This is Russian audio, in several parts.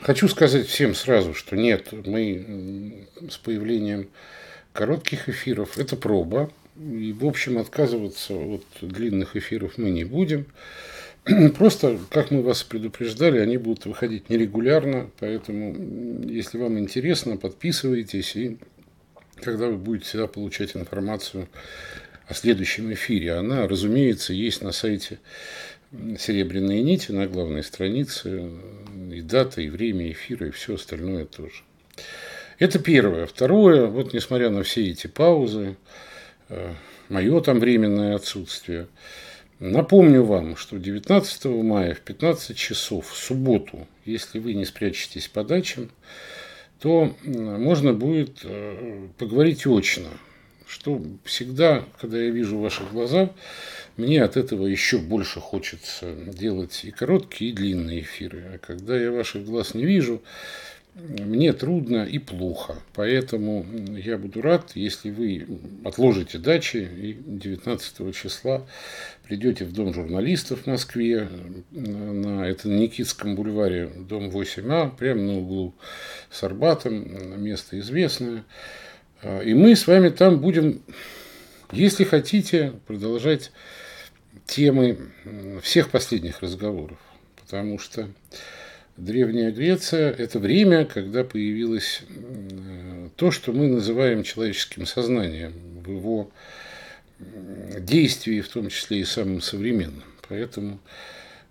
Хочу сказать всем сразу, что нет, мы с появлением коротких эфиров – это проба. И, в общем, отказываться от длинных эфиров мы не будем. Просто, как мы вас предупреждали, они будут выходить нерегулярно, поэтому, если вам интересно, подписывайтесь, и когда вы будете всегда получать информацию о следующем эфире. Она, разумеется, есть на сайте «Серебряные нити» на главной странице, и дата, и время эфира, и все остальное тоже. Это первое. Второе, вот несмотря на все эти паузы, э, мое там временное отсутствие, напомню вам, что 19 мая в 15 часов в субботу, если вы не спрячетесь по дачам, то можно будет э, поговорить очно, что всегда, когда я вижу ваши глаза, мне от этого еще больше хочется делать и короткие, и длинные эфиры. А когда я ваших глаз не вижу, мне трудно и плохо. Поэтому я буду рад, если вы отложите дачи и 19 числа придете в Дом журналистов в Москве, на это Никитском бульваре, дом 8А, прямо на углу с Арбатом, место известное. И мы с вами там будем, если хотите, продолжать темы всех последних разговоров. Потому что Древняя Греция – это время, когда появилось то, что мы называем человеческим сознанием в его действии, в том числе и самым современным. Поэтому,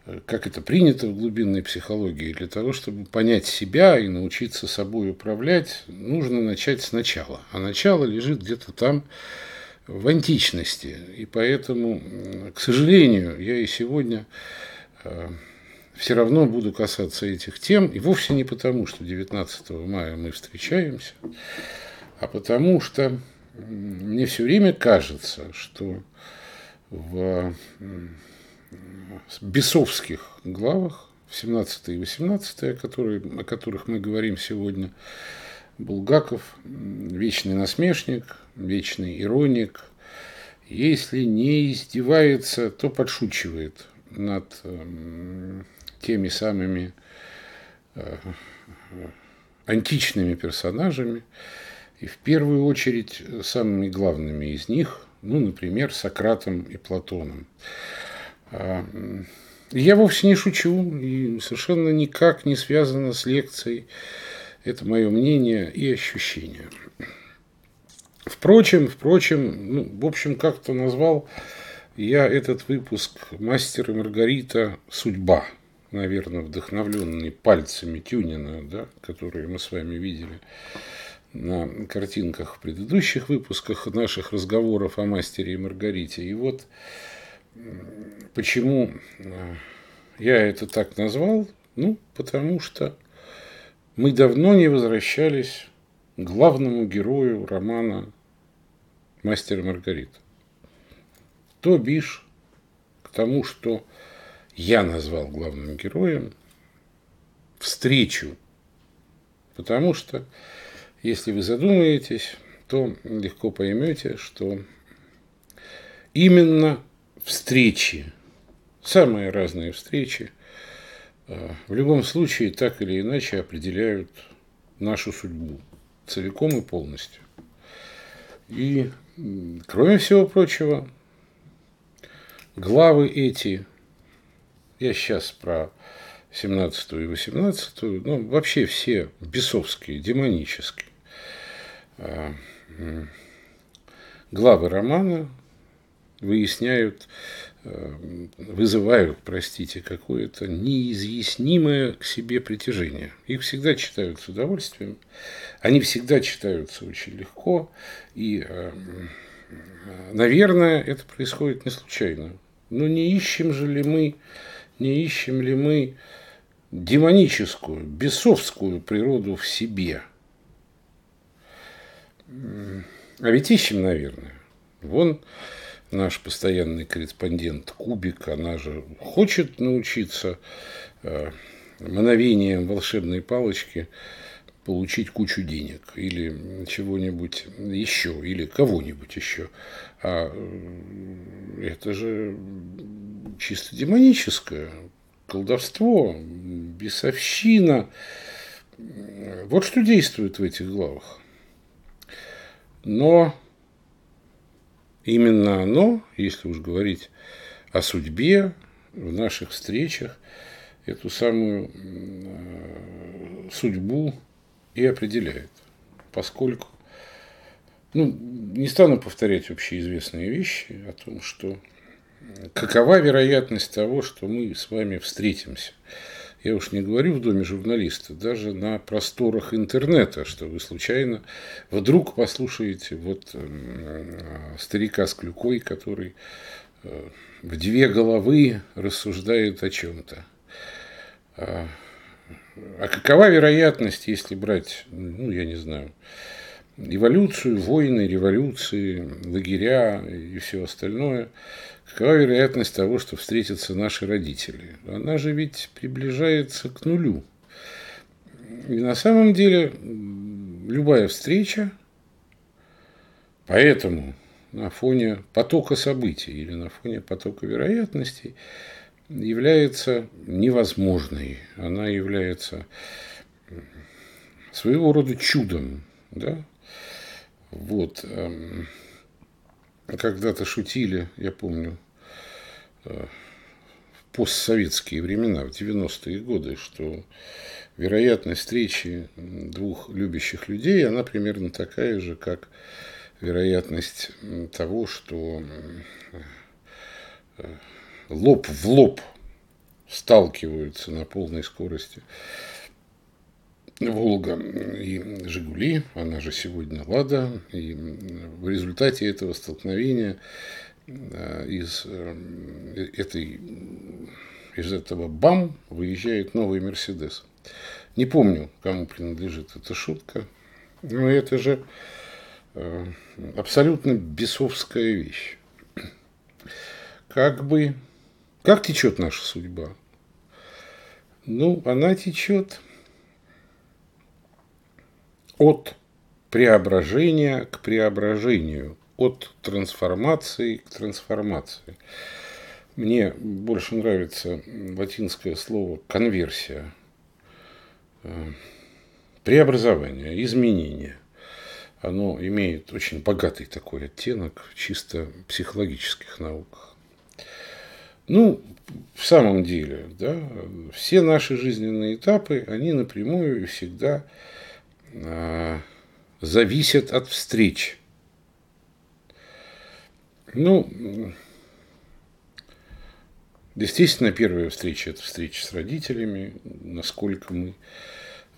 э, как это принято в глубинной психологии, для того, чтобы понять себя и научиться собой управлять, нужно начать сначала. А начало лежит где-то там, в античности. И поэтому, к сожалению, я и сегодня э, все равно буду касаться этих тем, и вовсе не потому, что 19 мая мы встречаемся, а потому что мне все время кажется, что в бесовских главах, в 17 и 18, о, которые, о которых мы говорим сегодня, Булгаков, вечный насмешник, вечный ироник, если не издевается, то подшучивает над теми самыми э, античными персонажами, и в первую очередь самыми главными из них, ну, например, Сократом и Платоном. А, я вовсе не шучу и совершенно никак не связано с лекцией. Это мое мнение и ощущение. Впрочем, впрочем, ну, в общем, как-то назвал я этот выпуск «Мастер и Маргарита. Судьба» наверное, вдохновленный пальцами Тюнина, да, которые мы с вами видели на картинках в предыдущих выпусках наших разговоров о мастере и Маргарите. И вот почему э, я это так назвал? Ну, потому что мы давно не возвращались к главному герою романа «Мастер и Маргарита». То бишь к тому, что я назвал главным героем встречу. Потому что, если вы задумаетесь, то легко поймете, что именно встречи, самые разные встречи, в любом случае так или иначе определяют нашу судьбу целиком и полностью. И, кроме всего прочего, главы эти я сейчас про 17 и 18, ну, вообще все бесовские, демонические. А, главы романа выясняют, вызывают, простите, какое-то неизъяснимое к себе притяжение. Их всегда читают с удовольствием, они всегда читаются очень легко, и, а, наверное, это происходит не случайно. Но не ищем же ли мы не ищем ли мы демоническую, бесовскую природу в себе? А ведь ищем, наверное. Вон наш постоянный корреспондент Кубик, она же хочет научиться э, мгновением волшебной палочки получить кучу денег или чего-нибудь еще, или кого-нибудь еще. А э, это же чисто демоническое. колдовство, бесовщина. Вот что действует в этих главах. Но именно оно, если уж говорить о судьбе в наших встречах, эту самую э, судьбу и определяет. Поскольку, ну, не стану повторять общеизвестные вещи о том, что какова вероятность того, что мы с вами встретимся. Я уж не говорю в доме журналиста, даже на просторах интернета, что вы случайно вдруг послушаете вот э, старика с клюкой, который э, в две головы рассуждает о чем-то. А, а какова вероятность, если брать, ну, я не знаю, эволюцию, войны, революции, лагеря и все остальное, какова вероятность того, что встретятся наши родители? Она же ведь приближается к нулю. И на самом деле любая встреча, поэтому на фоне потока событий или на фоне потока вероятностей – является невозможной. Она является своего рода чудом. Да? Вот. Эм, когда-то шутили, я помню, в постсоветские времена, в 90-е годы, что вероятность встречи двух любящих людей, она примерно такая же, как вероятность того, что э, лоб в лоб сталкиваются на полной скорости Волга и Жигули, она же сегодня Лада, и в результате этого столкновения из э, этой из этого БАМ выезжает новый Мерседес. Не помню, кому принадлежит эта шутка, но это же э, абсолютно бесовская вещь. Как бы как течет наша судьба? Ну, она течет от преображения к преображению, от трансформации к трансформации. Мне больше нравится латинское слово конверсия, э, преобразование, изменение. Оно имеет очень богатый такой оттенок чисто психологических науках. Ну, в самом деле, да, все наши жизненные этапы, они напрямую и всегда э, зависят от встреч. Ну, естественно, первая встреча – это встреча с родителями, насколько мы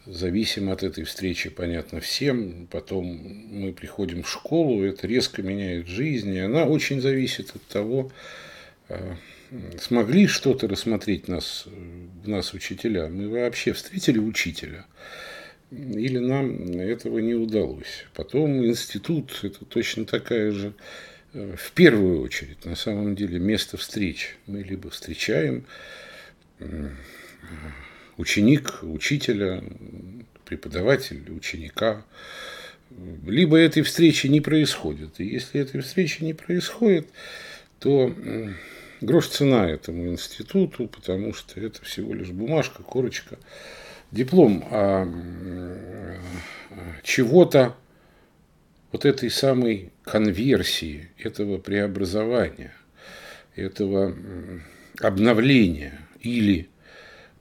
зависим от этой встречи, понятно всем. Потом мы приходим в школу, это резко меняет жизнь, и она очень зависит от того, э, смогли что-то рассмотреть нас, в нас учителя, мы вообще встретили учителя, или нам этого не удалось. Потом институт – это точно такая же, в первую очередь, на самом деле, место встреч. Мы либо встречаем ученик, учителя, преподаватель, ученика, либо этой встречи не происходит. И если этой встречи не происходит, то Грош цена этому институту, потому что это всего лишь бумажка, корочка, диплом а, чего-то, вот этой самой конверсии, этого преобразования, этого обновления или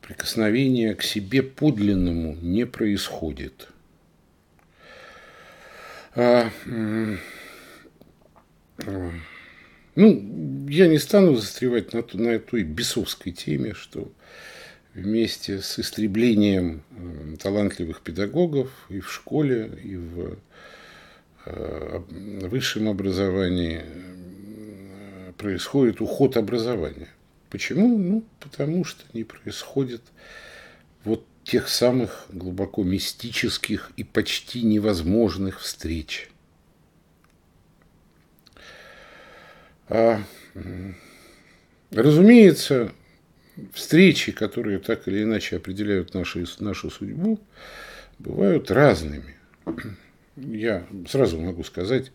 прикосновения к себе подлинному не происходит. А, ну, я не стану застревать на, на той бесовской теме, что вместе с истреблением талантливых педагогов и в школе, и в высшем образовании э, происходит уход образования. Почему? Ну, потому что не происходит вот тех самых глубоко мистических и почти невозможных встреч – А, разумеется, встречи, которые так или иначе определяют нашу, нашу судьбу, бывают разными. Я сразу могу сказать,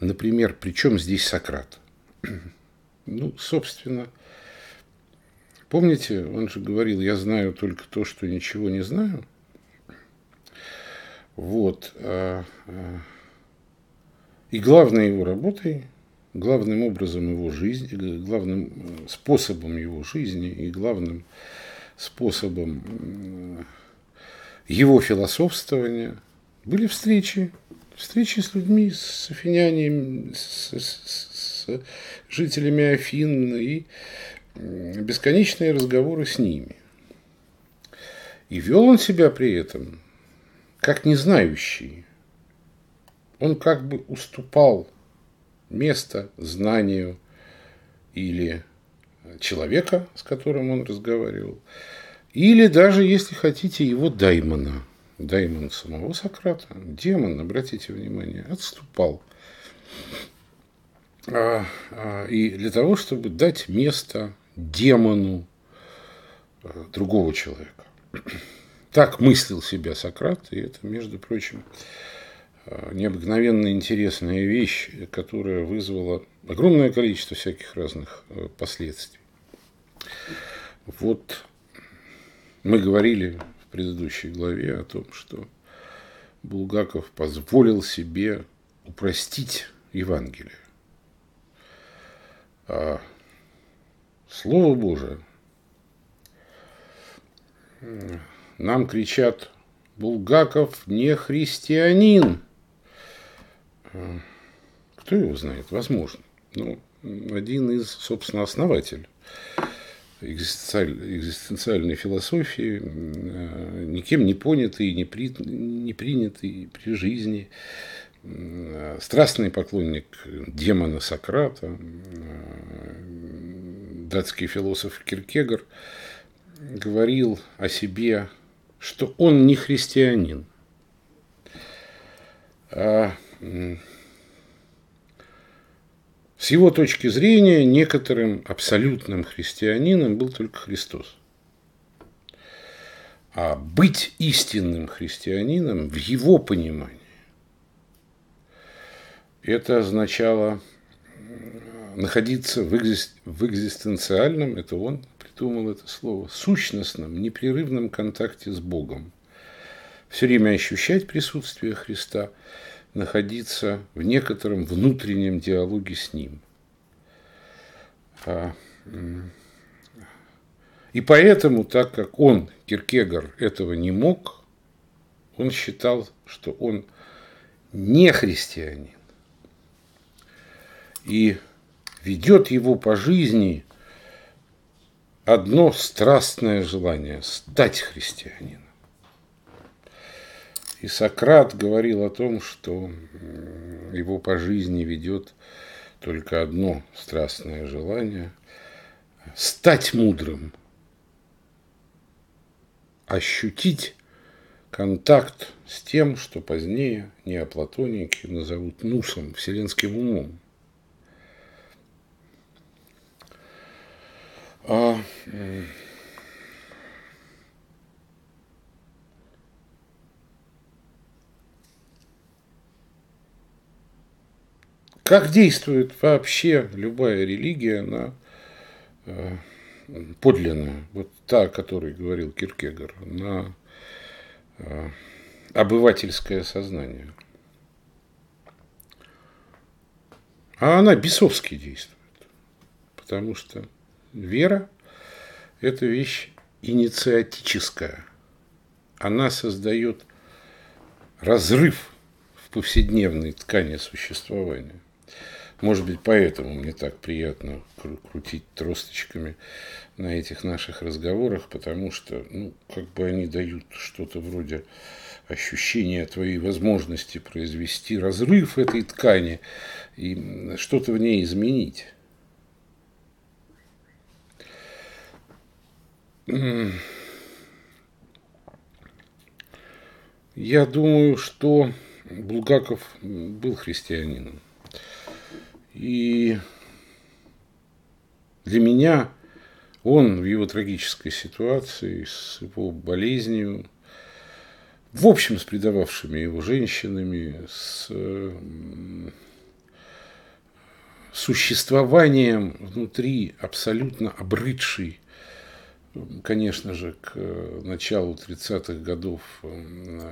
например, при чем здесь Сократ? Ну, собственно, Помните, он же говорил, я знаю только то, что ничего не знаю. Вот. А, а, и главной его работой, главным образом его жизни, главным способом его жизни и главным способом его философствования были встречи, встречи с людьми, с афинянами, с, с, с жителями Афин и бесконечные разговоры с ними. И вел он себя при этом как незнающий. Он как бы уступал место знанию или человека, с которым он разговаривал, или даже, если хотите, его даймона, даймон самого Сократа, демон, обратите внимание, отступал. А, а, и для того, чтобы дать место демону э, другого человека. Так мыслил себя Сократ, и это, между прочим, э, необыкновенно интересная вещь, которая вызвала огромное количество всяких разных э, последствий. Вот мы говорили предыдущей главе о том, что Булгаков позволил себе упростить Евангелие. А Слово Божие. Нам кричат, Булгаков не христианин. Кто его знает? Возможно. Ну, один из, собственно, основателей экзистенциальной философии, никем не понятый, не, при, не принятый при жизни, страстный поклонник демона Сократа, датский философ Киркегор говорил о себе, что он не христианин. А с его точки зрения некоторым абсолютным христианином был только Христос. А быть истинным христианином в его понимании это означало находиться в, в экзистенциальном, это он придумал это слово, сущностном, непрерывном контакте с Богом. Все время ощущать присутствие Христа, находиться в некотором внутреннем диалоге с Ним. А, и поэтому, так как он, Киркегор, этого не мог, он считал, что он не христианин. И ведет его по жизни одно страстное желание – стать христианином. И Сократ говорил о том, что его по жизни ведет только одно страстное желание – стать мудрым, ощутить контакт с тем, что позднее неоплатоники назовут нусом, вселенским умом. А, как действует вообще любая религия на э, подлинную, вот та, о которой говорил Киркегор, на э, обывательское сознание. А она бесовски действует, потому что Вера – это вещь инициатическая. Она создает разрыв в повседневной ткани существования. Может быть, поэтому мне так приятно крутить тросточками на этих наших разговорах, потому что, ну, как бы они дают что-то вроде ощущения твоей возможности произвести разрыв этой ткани и что-то в ней изменить. Я думаю, что Булгаков был христианином. И для меня он в его трагической ситуации, с его болезнью, в общем, с предававшими его женщинами, с существованием внутри абсолютно обрыдшей конечно же, к началу 30-х годов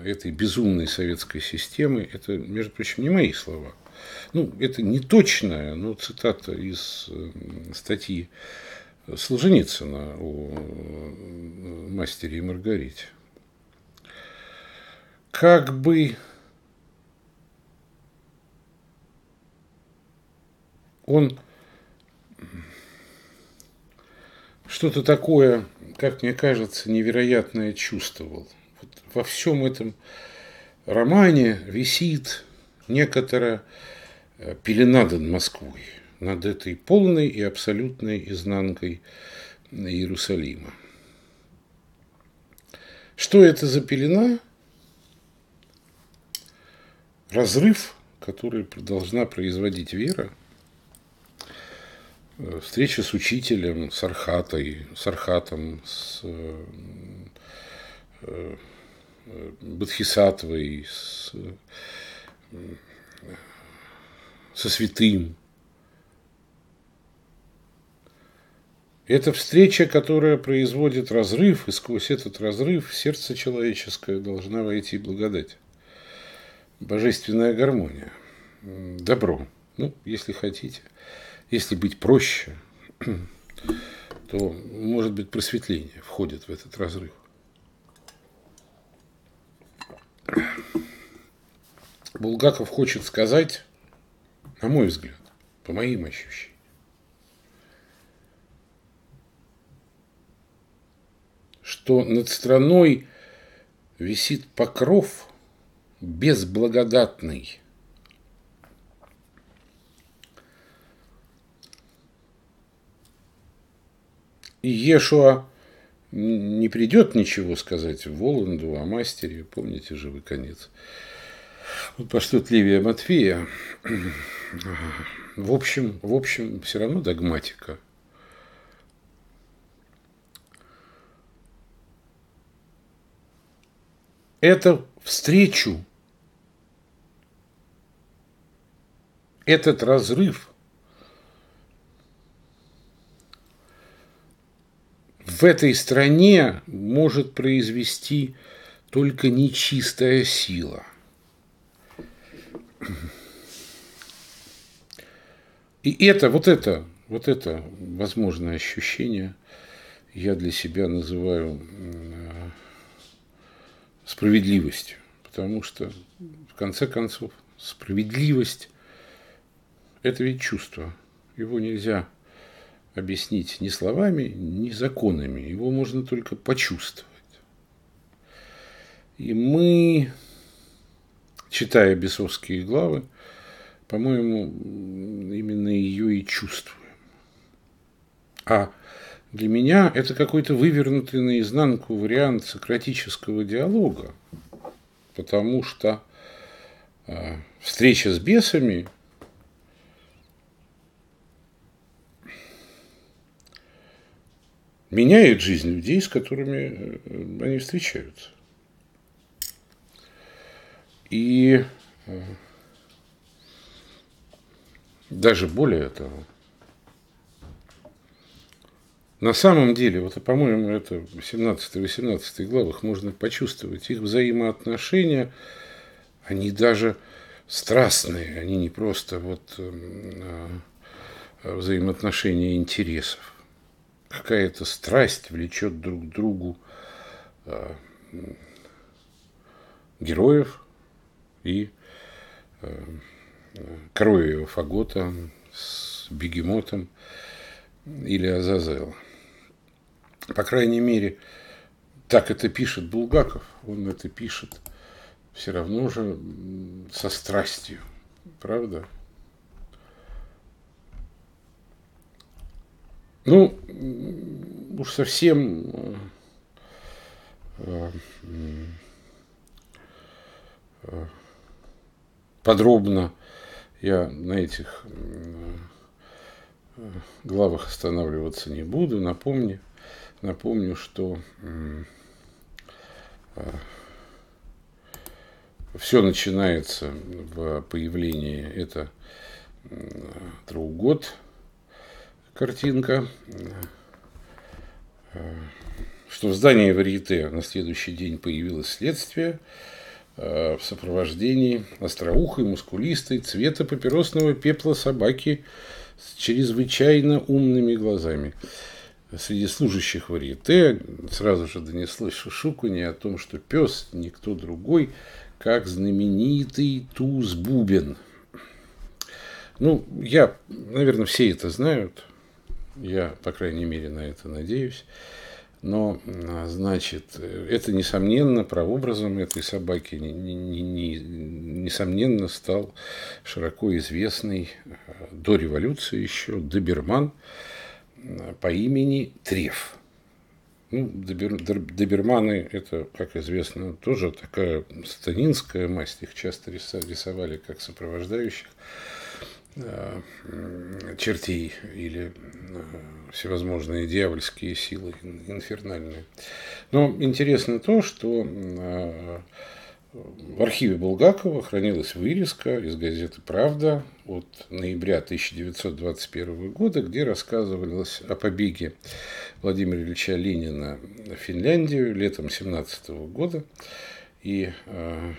этой безумной советской системы, это, между прочим, не мои слова. Ну, это не точная, но цитата из статьи Солженицына о мастере и Маргарите. Как бы он что-то такое, как мне кажется, невероятное чувствовал. Вот во всем этом романе висит некоторая э, пелена над Москвой, над этой полной и абсолютной изнанкой Иерусалима. Что это за пелена? Разрыв, который должна производить вера – Э, встреча с учителем, с Архатой, с Архатом, с э, э, Бодхисаттвой, с, со святым. Это встреча, которая производит разрыв, и сквозь этот разрыв сердце человеческое должна войти благодать. Божественная гармония. Добро. Ну, если хотите. Если быть проще, то, может быть, просветление входит в этот разрыв. Булгаков хочет сказать, на мой взгляд, по моим ощущениям, что над страной висит покров безблагодатный, И Ешуа не придет ничего сказать Воланду о мастере, помните же вы конец. Вот пошлет Ливия Матфея. В общем, в общем, все равно догматика. Это встречу, этот разрыв – в этой стране может произвести только нечистая сила. И это, вот это, вот это возможное ощущение я для себя называю справедливостью. Потому что, в конце концов, справедливость – это ведь чувство. Его нельзя объяснить ни словами, ни законами. Его можно только почувствовать. И мы, читая бесовские главы, по-моему, именно ее и чувствуем. А для меня это какой-то вывернутый наизнанку вариант сократического диалога, потому что э, встреча с бесами меняет жизнь людей, с которыми э, они встречаются. И даже более того, на самом деле, вот, по-моему, это в 17-18 главах можно почувствовать их взаимоотношения, они даже страстные, они не просто вот э, взаимоотношения интересов. Какая-то страсть влечет друг к другу э, героев и э, Кроева Фагота с Бегемотом или Азазела. По крайней мере, так это пишет Булгаков. Он это пишет все равно же со страстью. Правда? Ну, уж совсем э, э, подробно я на этих э, главах останавливаться не буду. Напомню, напомню, что все начинается в появлении это Траугод, картинка. что в здании Варьете на следующий день появилось следствие в сопровождении остроухой, мускулистой, цвета папиросного пепла собаки с чрезвычайно умными глазами. Среди служащих варьете сразу же донеслось шушуканье о том, что пес никто другой, как знаменитый Туз Бубен. Ну, я, наверное, все это знают. Я, по крайней мере, на это надеюсь. Но, значит, это, несомненно, прообразом этой собаки, не, не, не, несомненно, стал широко известный до революции еще доберман по имени Треф. Ну, добер, доберманы, это, как известно, тоже такая сатанинская масть. Их часто рисовали как сопровождающих э, чертей или э, всевозможные дьявольские силы инфернальные. Но интересно то, что э, в архиве Булгакова хранилась вырезка из газеты «Правда» от ноября 1921 года, где рассказывалось о побеге Владимира Ильича Ленина в Финляндию летом 17 года. И э,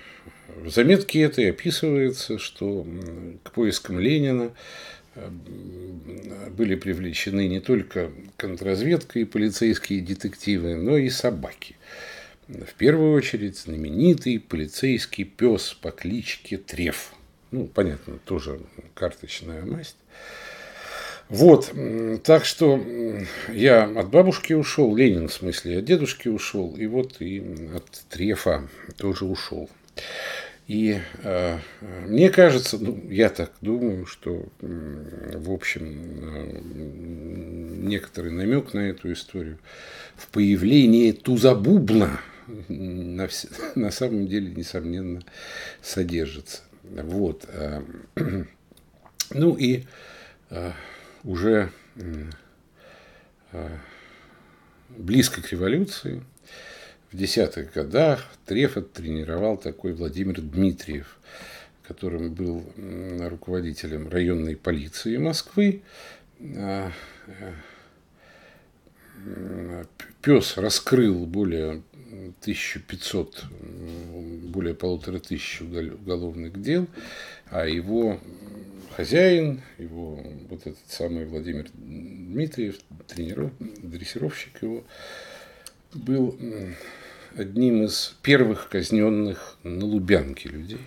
в заметке этой описывается, что к поискам Ленина были привлечены не только контрразведка и полицейские детективы, но и собаки – в первую очередь знаменитый полицейский пес по кличке Треф. Ну, понятно, тоже карточная масть. Вот, так что я от бабушки ушел, Ленин в смысле, от дедушки ушел, и вот и от Трефа тоже ушел. И э, мне кажется, ну, я так думаю, что, в общем, э, некоторый намек на эту историю в появлении Тузабубна – на, вс... на самом деле, несомненно, содержится. Вот. А, ну и а, уже близко к революции, в десятых годах Треф тренировал такой Владимир Дмитриев, которым был руководителем районной полиции Москвы. Пес раскрыл более 1500, более полутора тысяч уголовных дел, а его хозяин, его вот этот самый Владимир Дмитриев, тренеров, дрессировщик его, был одним из первых казненных на Лубянке людей.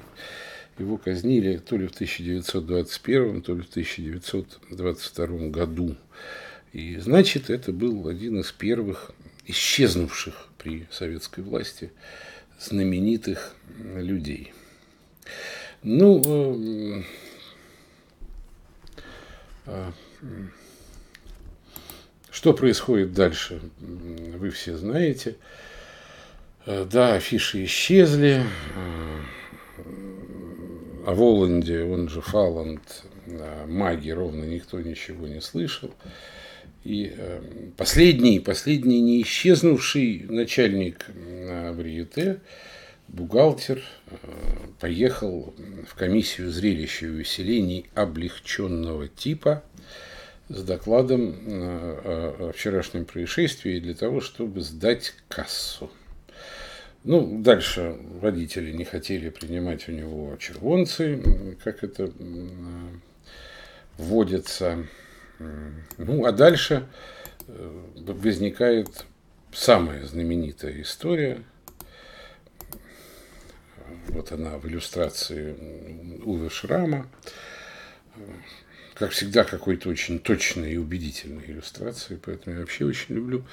Его казнили то ли в 1921, то ли в 1922 году. И значит, это был один из первых исчезнувших при советской власти знаменитых людей. Ну, э, э, что происходит дальше, вы все знаете. Э, да, афиши исчезли. О Воланде, он же Фаланд, маги ровно никто ничего не слышал. И последний, последний не исчезнувший начальник Вриете, бухгалтер, э, поехал в комиссию зрелища и увеселений облегченного типа с докладом о вчерашнем происшествии для того, чтобы сдать кассу. Ну, дальше водители не хотели принимать у него червонцы, как это вводится ну, а дальше э, возникает самая знаменитая история. Вот она в иллюстрации Уве Шрама. Как всегда, какой-то очень точной и убедительной иллюстрации. Поэтому я вообще очень люблю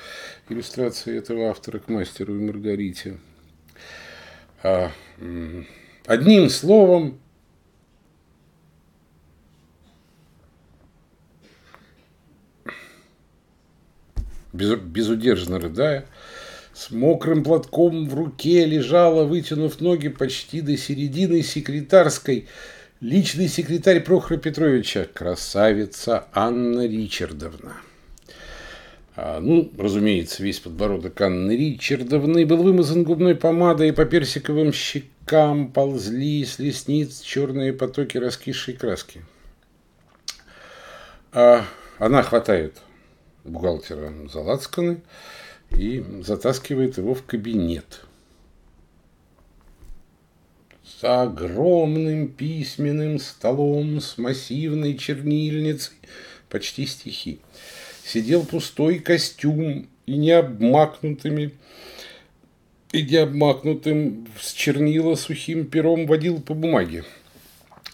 иллюстрации этого автора к мастеру и Маргарите. А, одним словом, без, безудержно рыдая, с мокрым платком в руке лежала, вытянув ноги почти до середины секретарской, личный секретарь Прохора Петровича, красавица Анна Ричардовна. А, ну, разумеется, весь подбородок Анны Ричардовны был вымазан губной помадой, и по персиковым щекам ползли с ресниц черные потоки раскисшей краски. А она хватает бухгалтера Залацканы и затаскивает его в кабинет. С огромным письменным столом, с массивной чернильницей, почти стихи. Сидел пустой костюм и не обмакнутыми и не обмакнутым с чернила сухим пером водил по бумаге.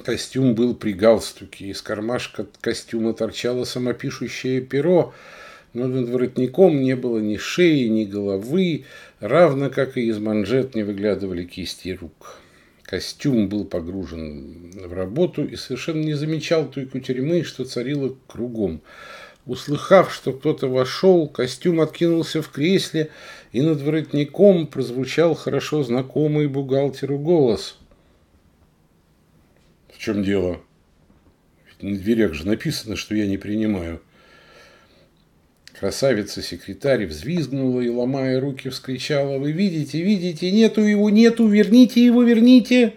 Костюм был при галстуке, из кармашка костюма торчало самопишущее перо, но над воротником не было ни шеи, ни головы, равно как и из манжет не выглядывали кисти рук. Костюм был погружен в работу и совершенно не замечал той кутерьмы, что царила кругом. Услыхав, что кто-то вошел, костюм откинулся в кресле, и над воротником прозвучал хорошо знакомый бухгалтеру голос. «В чем дело? Ведь на дверях же написано, что я не принимаю». Красавица-секретарь взвизгнула и, ломая руки, вскричала. «Вы видите, видите, нету его, нету, верните его, верните!»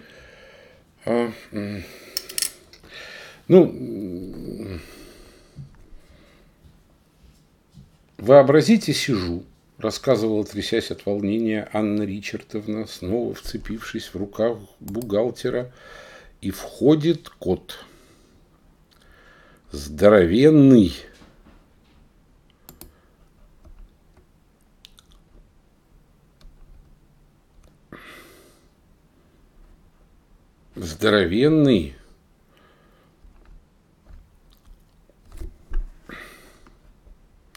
а, Ну, вообразите, сижу, рассказывала, трясясь от волнения, Анна Ричардовна, снова вцепившись в рукав бухгалтера, и входит кот. Здоровенный, здоровенный.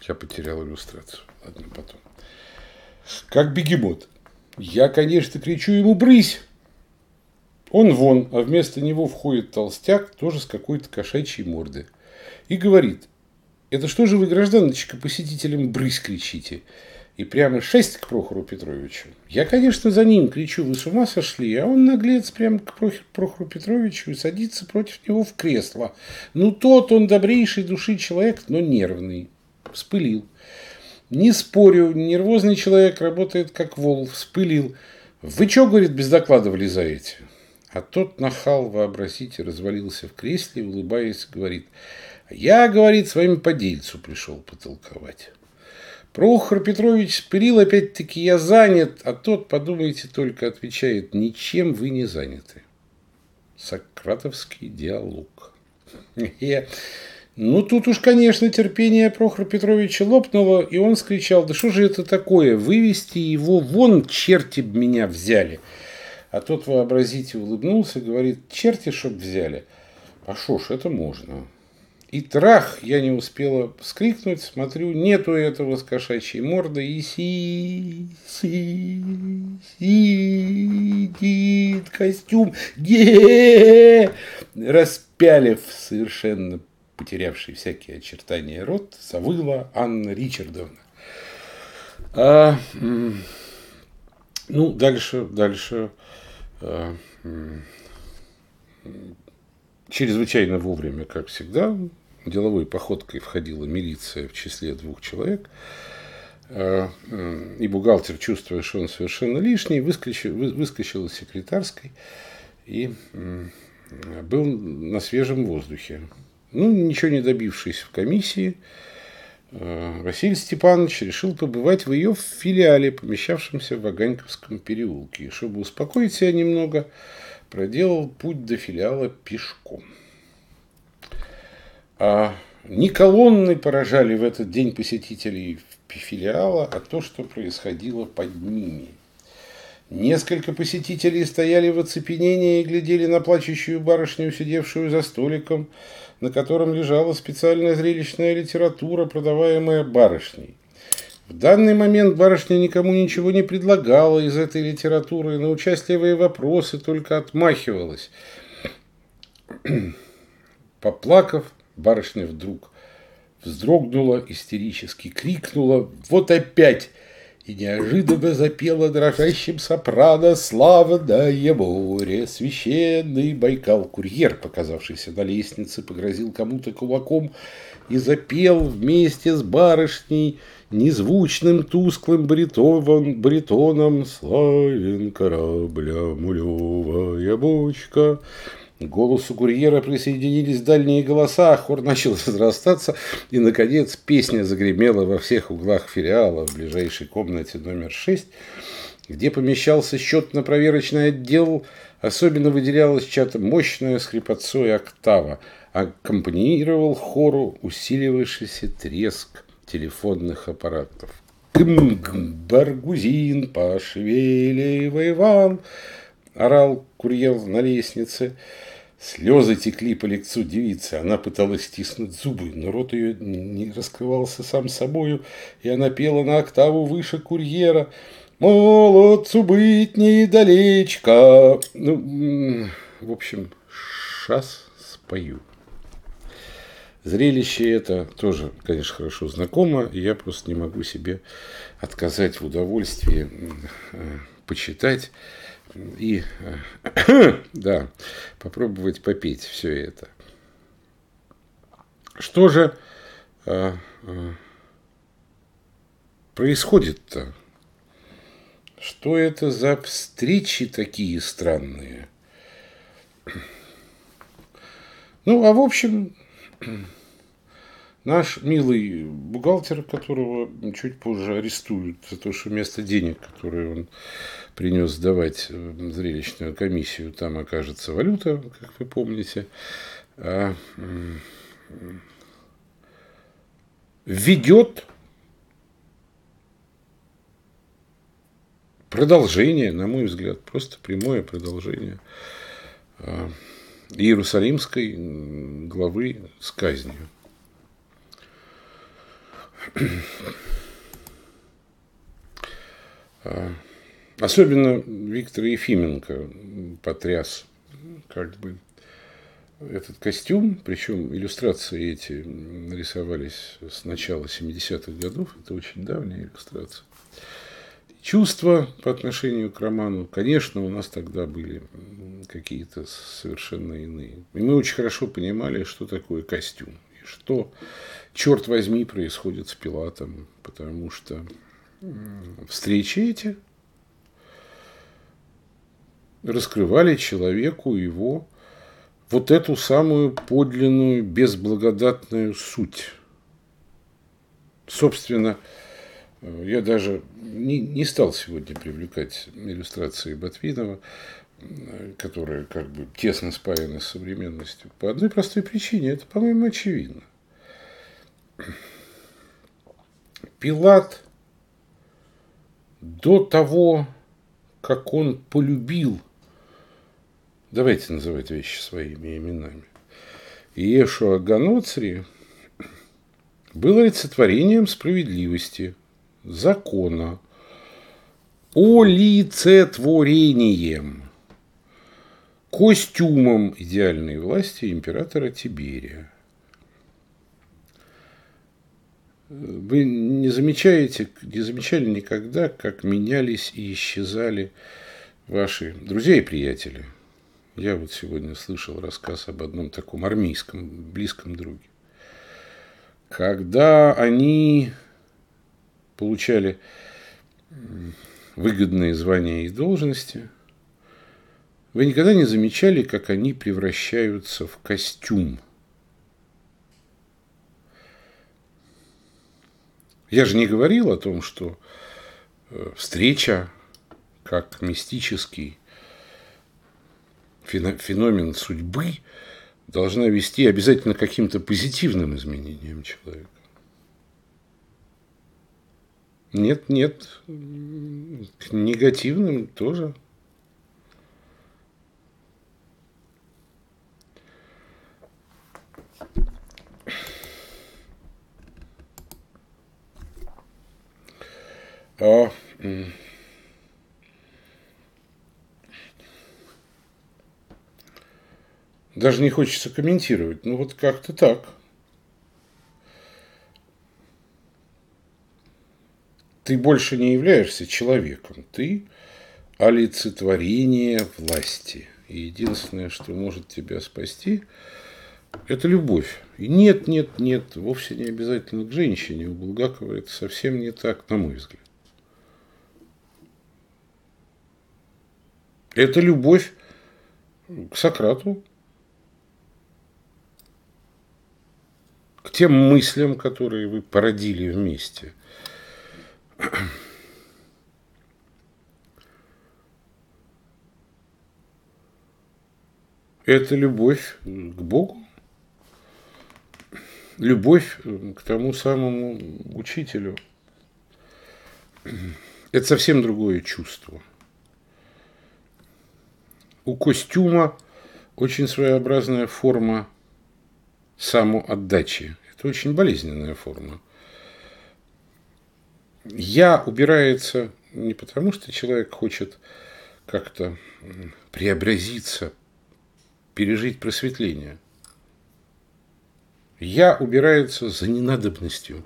Я потерял иллюстрацию. Ладно, потом. Как бегемот. Я, конечно, кричу ему «брысь!» Он вон, а вместо него входит толстяк, тоже с какой-то кошачьей мордой. И говорит, это что же вы, гражданочка, посетителям брысь кричите? и прямо шесть к Прохору Петровичу. Я, конечно, за ним кричу, вы с ума сошли, а он наглец прямо к Прохору Петровичу и садится против него в кресло. Ну, тот он добрейший души человек, но нервный. Вспылил. Не спорю, нервозный человек работает как вол, вспылил. Вы что, говорит, без доклада влезаете? А тот нахал, вообразите, развалился в кресле, улыбаясь, говорит, я, говорит, с вами по дельцу пришел потолковать. Прохор Петрович спилил, опять-таки, я занят, а тот, подумайте только, отвечает, ничем вы не заняты. Сократовский диалог. Ну, тут уж, конечно, терпение Прохора Петровича лопнуло, и он скричал, да что же это такое, вывести его вон, черти б меня взяли. А тот, вообразите, улыбнулся, говорит, черти чтоб взяли. А шо ж, это можно. И трах, я не успела вскрикнуть, смотрю, нету этого с кошачьей мордой, и си, си, сидит костюм, ге, распялив совершенно потерявший всякие очертания рот, завыла Анна Ричардовна. А, ну, дальше, дальше. А, чрезвычайно вовремя, как всегда, деловой походкой входила милиция в числе двух человек. А, и бухгалтер, чувствуя, что он совершенно лишний, выскочил, выскочил из секретарской и был на свежем воздухе. Ну, ничего не добившись в комиссии, а, Василий Степанович решил побывать в ее филиале, помещавшемся в Ваганьковском переулке. И чтобы успокоить себя немного, проделал путь до филиала пешком. А не колонны поражали в этот день посетителей филиала, а то, что происходило под ними. Несколько посетителей стояли в оцепенении и глядели на плачущую барышню, сидевшую за столиком, на котором лежала специальная зрелищная литература, продаваемая барышней. В данный момент барышня никому ничего не предлагала из этой литературы, на участливые вопросы только отмахивалась. Поплакав, Барышня вдруг вздрогнула, истерически крикнула «Вот опять!» И неожиданно запела дрожащим сопрано «Славное море!» Священный Байкал-курьер, показавшийся на лестнице, погрозил кому-то кулаком и запел вместе с барышней незвучным тусклым баритоном, баритоном «Славен корабля мулевая бочка!» К голосу курьера присоединились дальние голоса, хор начал разрастаться, и, наконец, песня загремела во всех углах филиала в ближайшей комнате номер 6, где помещался счетно-проверочный отдел, особенно выделялась чья-то мощная с хрипотцой октава, аккомпанировал хору усиливавшийся треск телефонных аппаратов. Гм-гм, Баргузин, пошевеливай вал, орал курьер на лестнице. Слезы текли по лицу девицы. Она пыталась стиснуть зубы, но рот ее не раскрывался сам собою, и она пела на октаву выше курьера. Молодцу быть недалечко. Ну, в общем, шас спою. Зрелище это тоже, конечно, хорошо знакомо, и я просто не могу себе отказать в удовольствии э, почитать и э, да, попробовать попеть все это. Что же э, э, происходит-то? Что это за встречи такие странные? Ну, а в общем, Наш милый бухгалтер, которого чуть позже арестуют за то, что вместо денег, которые он принес сдавать в зрелищную комиссию, там окажется валюта, как вы помните, а, ведет продолжение, на мой взгляд, просто прямое продолжение а, Иерусалимской главы с казнью. А, особенно Виктор Ефименко потряс как бы этот костюм, причем иллюстрации эти нарисовались с начала 70-х годов, это очень давняя иллюстрация. Чувства по отношению к роману, конечно, у нас тогда были какие-то совершенно иные. И мы очень хорошо понимали, что такое костюм, и что черт возьми, происходит с Пилатом, потому что встречи эти раскрывали человеку его вот эту самую подлинную, безблагодатную суть. Собственно, я даже не, не стал сегодня привлекать иллюстрации Ботвинова, которые как бы тесно спаяны с современностью. По одной простой причине. Это, по-моему, очевидно. Пилат до того, как он полюбил, давайте называть вещи своими именами, Иешуа Ганоцри, был олицетворением справедливости, закона, олицетворением, костюмом идеальной власти императора Тиберия. Вы не замечаете, не замечали никогда, как менялись и исчезали ваши друзья и приятели? Я вот сегодня слышал рассказ об одном таком армейском близком друге. Когда они получали выгодные звания и должности, вы никогда не замечали, как они превращаются в костюм – Я же не говорил о том, что э, встреча как мистический феномен судьбы должна вести обязательно к каким-то позитивным изменениям человека. Нет, нет, к негативным тоже. А, даже не хочется комментировать. Ну вот как-то так. Ты больше не являешься человеком. Ты олицетворение власти. И единственное, что может тебя спасти, это любовь. И нет, нет, нет, вовсе не обязательно к женщине. У Булгакова это совсем не так, на мой взгляд. Это любовь к Сократу, к тем мыслям, которые вы породили вместе. Это любовь к Богу, любовь к тому самому учителю. Это совсем другое чувство – у костюма очень своеобразная форма самоотдачи. Это очень болезненная форма. Я убирается не потому, что человек хочет как-то преобразиться, пережить просветление. Я убирается за ненадобностью,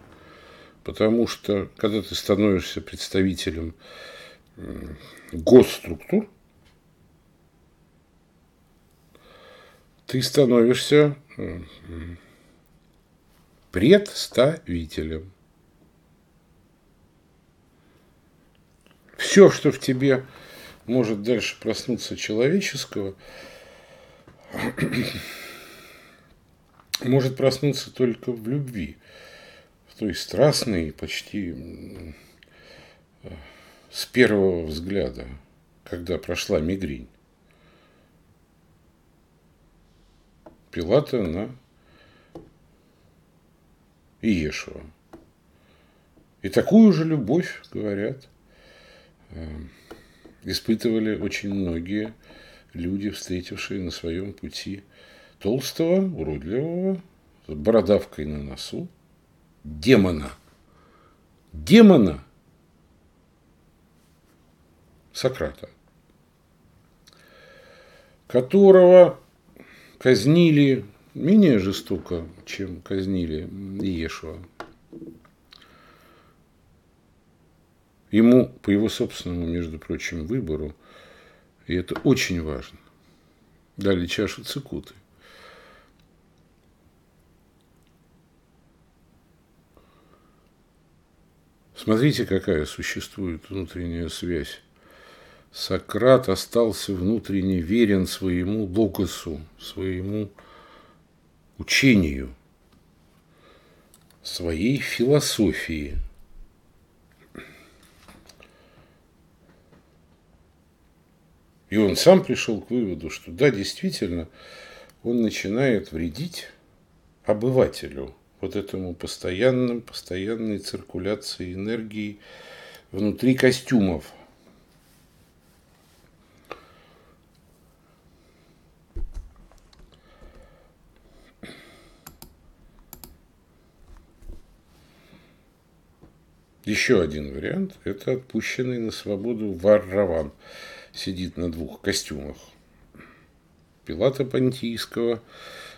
потому что когда ты становишься представителем госструктур, ты становишься представителем. Все, что в тебе может дальше проснуться человеческого, может проснуться только в любви, в той страстной, почти с первого взгляда, когда прошла мигрень. Пилата на Иешуа. И такую же любовь, говорят, э, испытывали очень многие люди, встретившие на своем пути толстого, уродливого, с бородавкой на носу, демона. Демона Сократа, которого казнили менее жестоко, чем казнили Иешуа. Ему, по его собственному, между прочим, выбору, и это очень важно, дали чашу цикуты. Смотрите, какая существует внутренняя связь Сократ остался внутренне верен своему логосу, своему учению, своей философии. И он сам пришел к выводу, что да, действительно, он начинает вредить обывателю, вот этому постоянным, постоянной циркуляции энергии внутри костюмов – Еще один вариант – это отпущенный на свободу Варраван. Сидит на двух костюмах. Пилата Понтийского,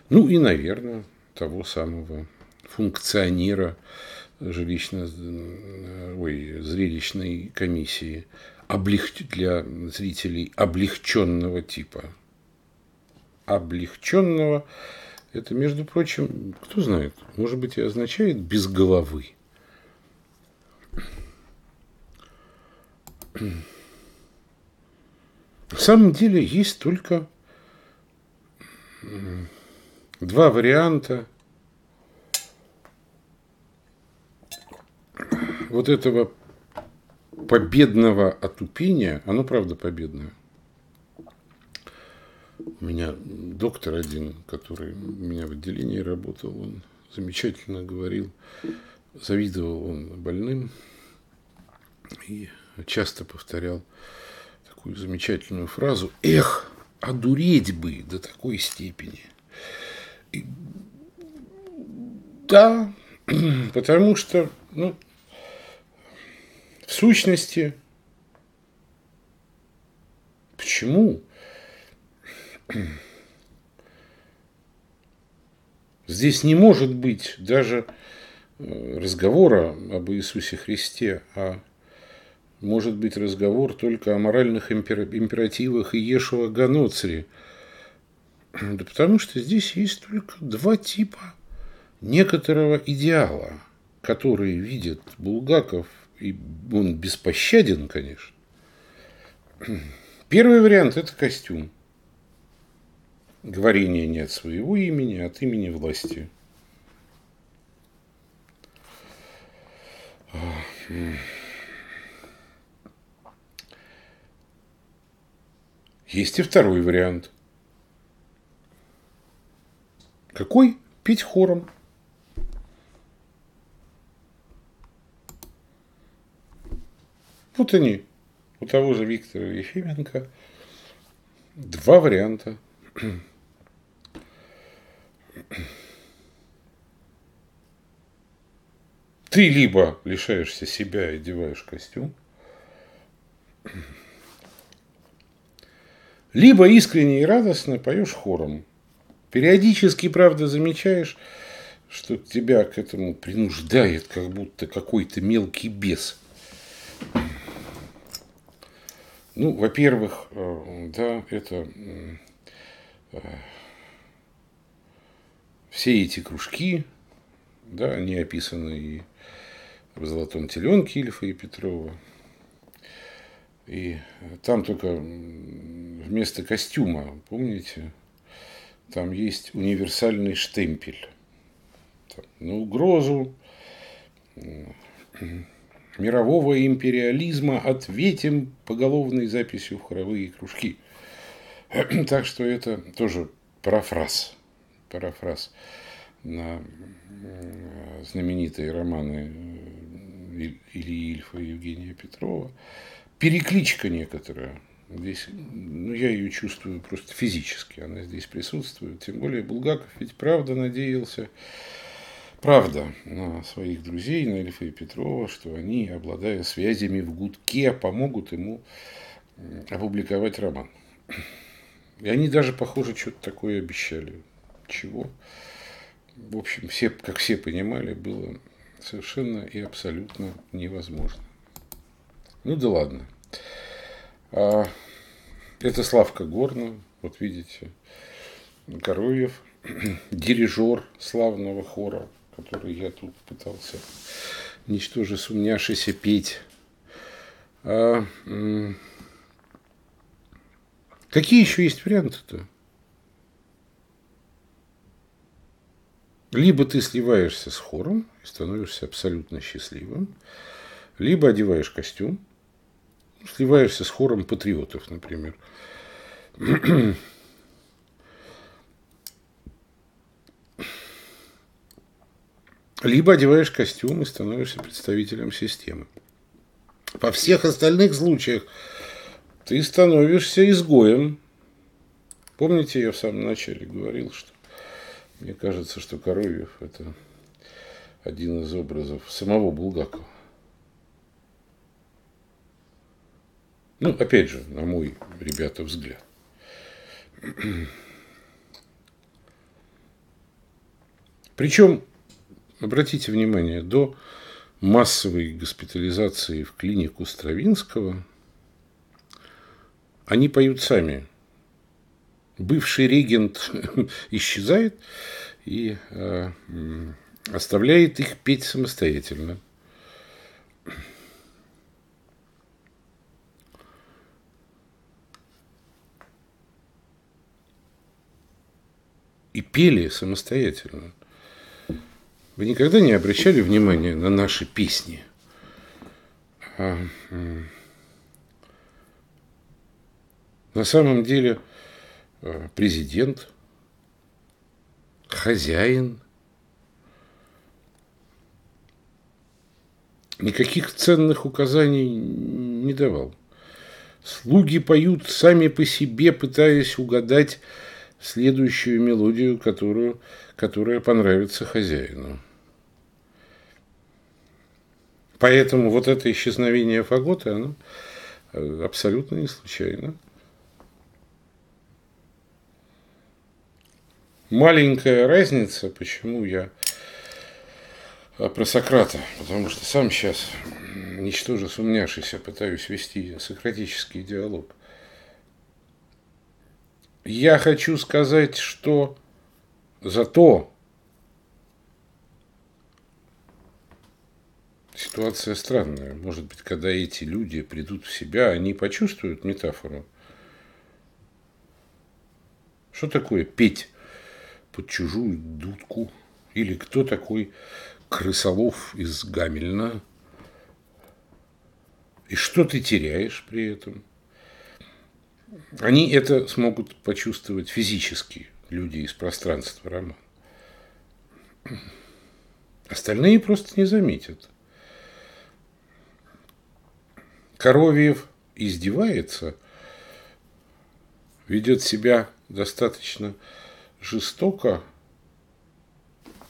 ну и, наверное, того самого функционера жилищно, ой, зрелищной комиссии облег... для зрителей облегченного типа. Облегченного – это, между прочим, кто знает, может быть, и означает без головы. В самом деле есть только два варианта вот этого победного отупения, оно правда победное. У меня доктор один, который у меня в отделении работал, он замечательно говорил, завидовал он больным и часто повторял такую замечательную фразу «Эх, одуреть бы до такой степени». И, да, потому что, ну, в сущности, почему здесь не может быть даже разговора об Иисусе Христе, а может быть разговор только о моральных императивах Иешуа Ганоцри. Да потому что здесь есть только два типа некоторого идеала, которые видит Булгаков, и он беспощаден, конечно. Первый вариант – это костюм. Говорение не от своего имени, а от имени власти. Есть и второй вариант. Какой? Петь хором. Вот они, у того же Виктора Ефименко, два варианта. Ты либо лишаешься себя и одеваешь костюм, либо искренне и радостно поешь хором. Периодически, правда, замечаешь, что тебя к этому принуждает, как будто какой-то мелкий бес. Ну, во-первых, э, да, это э, все эти кружки, да, они описаны и в «Золотом теленке» Ильфа и Петрова. И там только вместо костюма, помните, там есть универсальный штемпель. Там, на угрозу мирового империализма ответим поголовной записью в хоровые кружки. Так что это тоже парафраз. Парафраз на знаменитые романы Ильи Ильфа Евгения Петрова. Перекличка некоторая. Здесь, ну, я ее чувствую просто физически, она здесь присутствует. Тем более Булгаков ведь правда надеялся, правда, на своих друзей, на Ильфа и Петрова, что они, обладая связями в гудке, помогут ему опубликовать роман. И они даже, похоже, что-то такое обещали. Чего? В общем, все, как все понимали, было совершенно и абсолютно невозможно. Ну да ладно. А, это Славка Горна, вот видите, Коровьев, дирижер славного хора, который я тут пытался, ничтоже сумняшися, петь. А, какие еще есть варианты-то? Либо ты сливаешься с хором и становишься абсолютно счастливым, либо одеваешь костюм, сливаешься с хором патриотов, например. Либо одеваешь костюм и становишься представителем системы. Во всех остальных случаях ты становишься изгоем. Помните, я в самом начале говорил, что мне кажется, что Коровьев – это один из образов самого Булгакова. Ну, опять же, на мой, ребята, взгляд. Причем, обратите внимание, до массовой госпитализации в клинику Стравинского они поют сами бывший регент исчезает и э, оставляет их петь самостоятельно. И пели самостоятельно. Вы никогда не обращали внимания на наши песни? На самом деле президент, хозяин. Никаких ценных указаний не давал. Слуги поют сами по себе, пытаясь угадать следующую мелодию, которую, которая понравится хозяину. Поэтому вот это исчезновение фагота, оно э, абсолютно не случайно. Маленькая разница, почему я а, про Сократа, потому что сам сейчас, ничтоже сумняшися, пытаюсь вести сократический диалог. Я хочу сказать, что зато ситуация странная. Может быть, когда эти люди придут в себя, они почувствуют метафору. Что такое петь под чужую дудку. Или кто такой Крысолов из Гамельна, И что ты теряешь при этом? Они это смогут почувствовать физически, люди из пространства романа. Остальные просто не заметят. Коровьев издевается, ведет себя достаточно жестоко,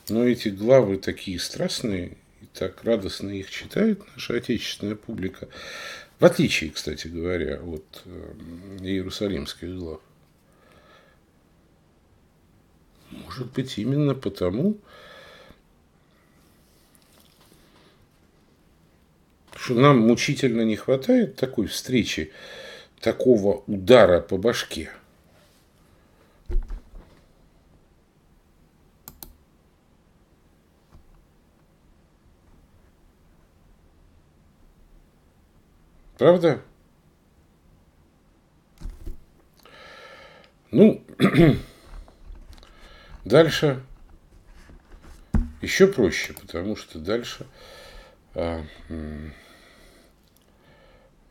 но эти главы такие страстные, и так радостно их читает наша отечественная публика, в отличие, кстати говоря, от э, иерусалимских глав. Может быть, именно потому, что нам мучительно не хватает такой встречи, такого удара по башке. Правда? Ну, дальше еще проще, потому что дальше а,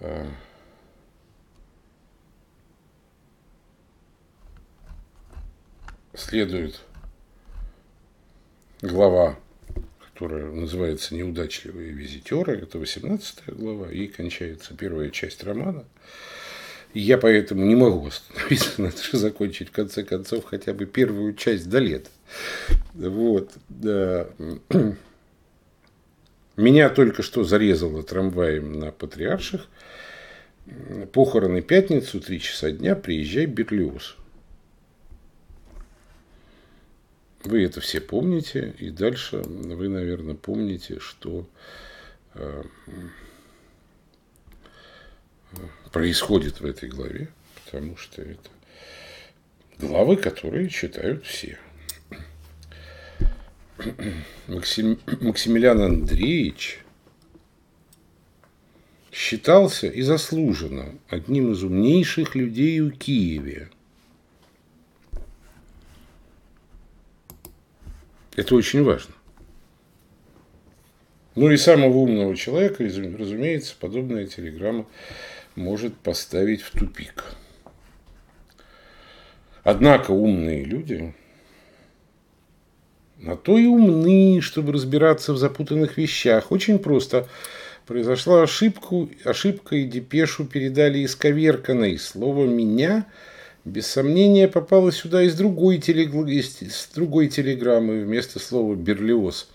Э, следует глава, которая называется «Неудачливые визитеры». Это 18 глава, и кончается первая часть романа. Я поэтому не могу остановиться, надо же закончить в конце концов хотя бы первую часть до лета. Вот. Да. Меня только что зарезало трамваем на Патриарших – похороны пятницу, три часа дня, приезжай Берлиоз. Вы это все помните, и дальше вы, наверное, помните, что э, происходит в этой главе, потому что это главы, которые читают все. Максим, Максимилиан Андреевич считался и заслуженно одним из умнейших людей у Киеве. Это очень важно. Ну и самого умного человека, разумеется, подобная телеграмма может поставить в тупик. Однако умные люди на то и умны, чтобы разбираться в запутанных вещах. Очень просто Произошла ошибку, ошибка и депешу передали исковерканной. Слово «меня» без сомнения попало сюда из другой, телег... из другой телеграммы вместо слова «берлиоз».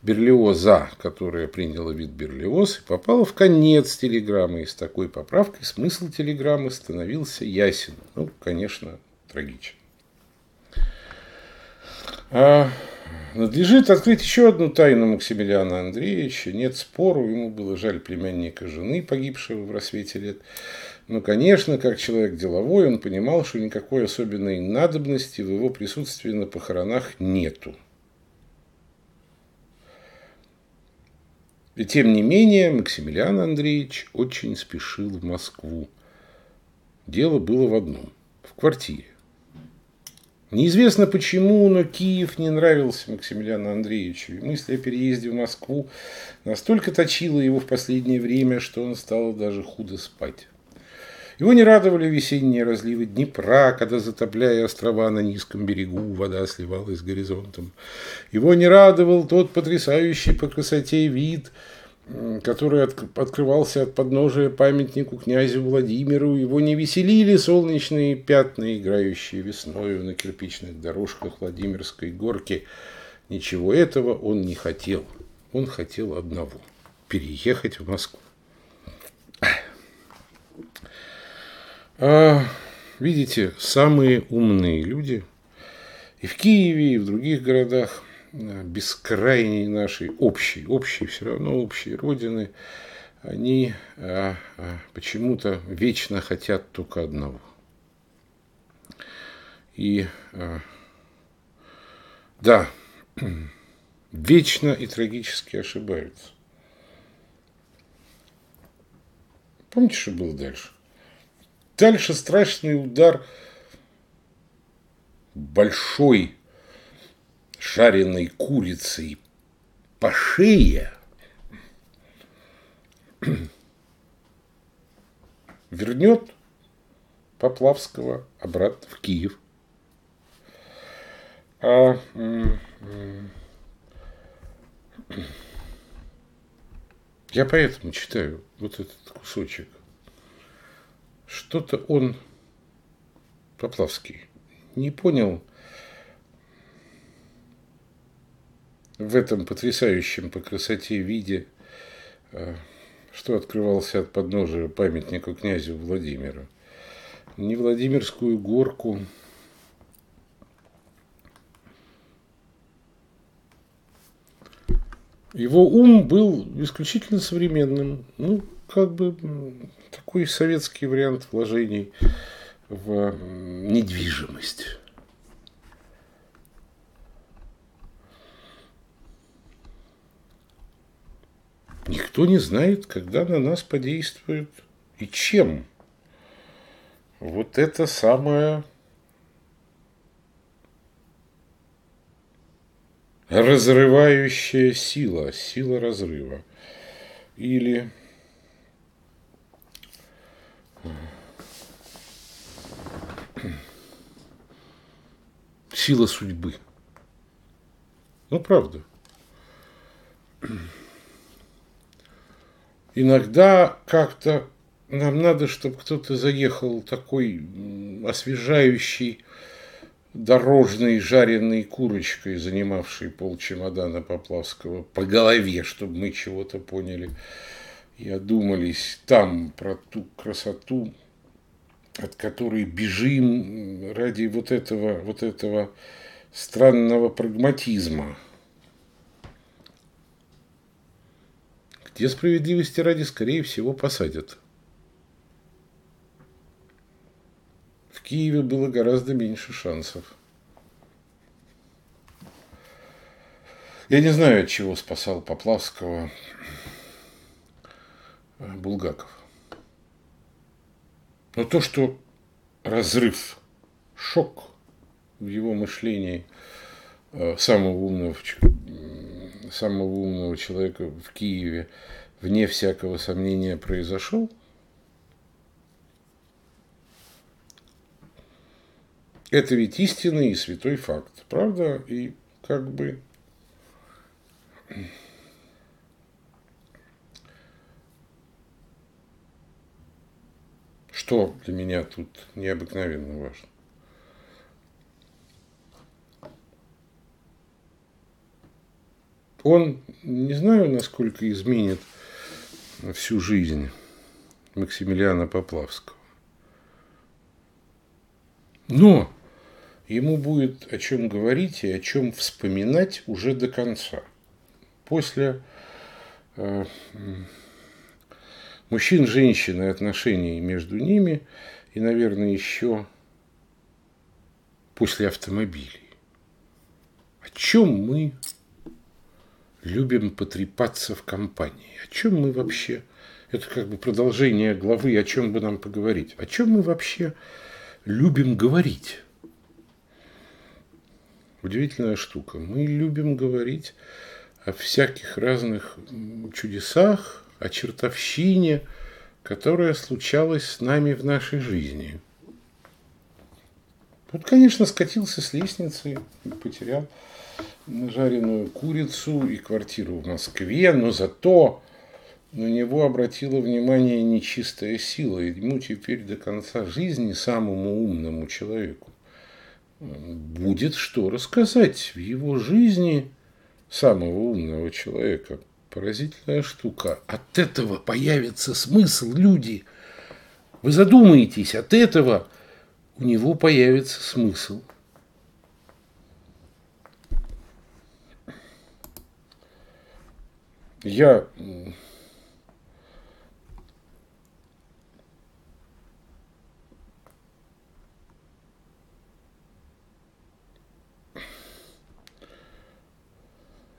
Берлиоза, которая приняла вид Берлиоз, и попала в конец телеграммы. И с такой поправкой смысл телеграммы становился ясен. Ну, конечно, трагичен. А Надлежит открыть еще одну тайну Максимилиана Андреевича. Нет спору, ему было жаль племянника жены, погибшего в рассвете лет. Но, конечно, как человек деловой, он понимал, что никакой особенной надобности в его присутствии на похоронах нету. И тем не менее, Максимилиан Андреевич очень спешил в Москву. Дело было в одном – в квартире. Неизвестно почему, но Киев не нравился Максимилиану Андреевичу. И мысль о переезде в Москву настолько точила его в последнее время, что он стал даже худо спать. Его не радовали весенние разливы Днепра, когда, затопляя острова на низком берегу, вода сливалась с горизонтом. Его не радовал тот потрясающий по красоте вид – который открывался от подножия памятнику князю Владимиру. Его не веселили солнечные пятна, играющие весною на кирпичных дорожках Владимирской горки. Ничего этого он не хотел. Он хотел одного – переехать в Москву. А, видите, самые умные люди и в Киеве, и в других городах – бескрайней нашей общей, общей, все равно общей Родины, они а, а, почему-то вечно хотят только одного. И а, да, вечно и трагически ошибаются. Помните, что было дальше? Дальше страшный удар большой жареной курицей по шее, вернет Поплавского обратно в Киев. А я поэтому читаю вот этот кусочек. Что-то он, Поплавский, не понял в этом потрясающем по красоте виде, э, что открывался от подножия памятника князю Владимиру. Не Владимирскую горку, Его ум был исключительно современным. Ну, как бы такой советский вариант вложений в недвижимость. Никто не знает, когда на нас подействует и чем. Вот это самое разрывающая сила, сила разрыва. Или сила судьбы. Ну, правда. Иногда как-то нам надо, чтобы кто-то заехал такой освежающий, дорожной жареной курочкой, занимавшей пол чемодана Поплавского, по голове, чтобы мы чего-то поняли и одумались там про ту красоту, от которой бежим ради вот этого, вот этого странного прагматизма. Где справедливости ради, скорее всего, посадят. Киеве было гораздо меньше шансов. Я не знаю, от чего спасал Поплавского Булгаков. Но то, что разрыв, шок в его мышлении э, самого умного, самого умного человека в Киеве, вне всякого сомнения, произошел – Это ведь истинный и святой факт, правда? И как бы что для меня тут необыкновенно важно? Он, не знаю, насколько изменит всю жизнь Максимилиана Поплавского. Но ему будет о чем говорить и о чем вспоминать уже до конца. После э, мужчин, женщин и отношений между ними, и, наверное, еще после автомобилей. О чем мы любим потрепаться в компании? О чем мы вообще? Это как бы продолжение главы, о чем бы нам поговорить. О чем мы вообще любим говорить? удивительная штука. Мы любим говорить о всяких разных чудесах, о чертовщине, которая случалась с нами в нашей жизни. Вот, конечно, скатился с лестницы, потерял жареную курицу и квартиру в Москве, но зато на него обратила внимание нечистая сила, и ему теперь до конца жизни, самому умному человеку, будет что рассказать в его жизни самого умного человека. Поразительная штука. От этого появится смысл, люди. Вы задумаетесь, от этого у него появится смысл. Я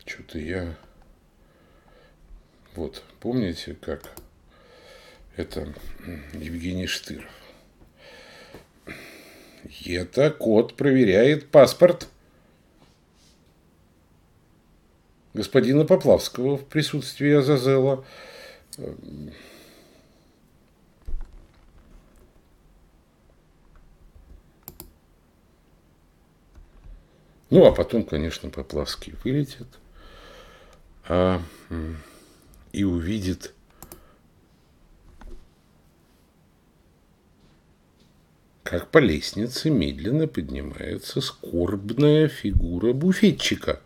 Что-то я... Вот, помните, как это Евгений Штыров? Это кот проверяет паспорт господина Поплавского в присутствии Азазела. Ну, а потом, конечно, Поплавский вылетит. А... Mm и увидит как по лестнице медленно поднимается скорбная фигура буфетчика.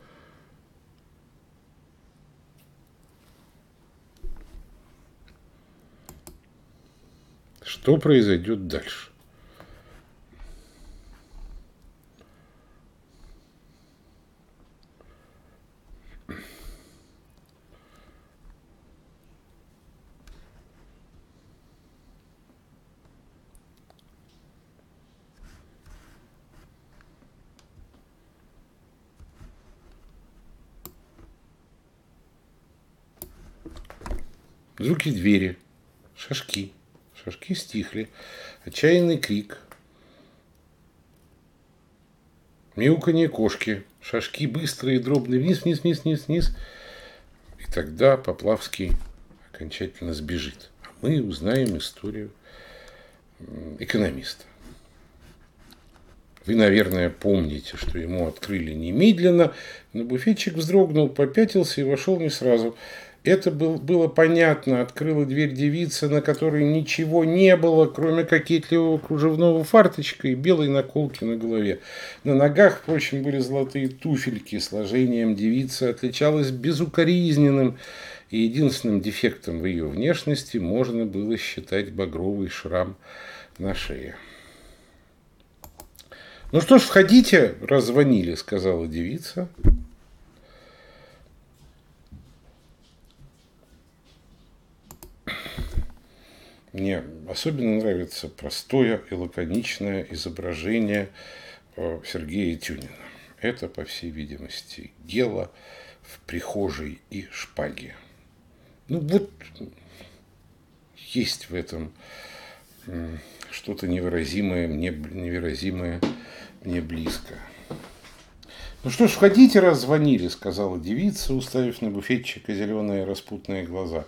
Что произойдет дальше? Звуки двери, шажки. Шажки стихли. Отчаянный крик. Мяуканье кошки. Шажки быстрые, дробные. Вниз, вниз, вниз, вниз, вниз. И тогда Поплавский окончательно сбежит. А мы узнаем историю экономиста. Вы, наверное, помните, что ему открыли немедленно, но буфетчик вздрогнул, попятился и вошел не сразу. Это был, было понятно. Открыла дверь девица, на которой ничего не было, кроме кокетливого кружевного фарточка и белой наколки на голове. На ногах, впрочем, были золотые туфельки. Сложением девица отличалась безукоризненным. И единственным дефектом в ее внешности можно было считать багровый шрам на шее. «Ну что ж, входите, раз звонили», — сказала девица. Мне особенно нравится простое и лаконичное изображение э, Сергея Тюнина. Это, по всей видимости, дело в прихожей и шпаге. Ну вот есть в этом что-то невыразимое, мне невыразимое, мне близко. Ну что ж, входите, раз звонили, сказала девица, уставив на буфетчика зеленые распутные глаза.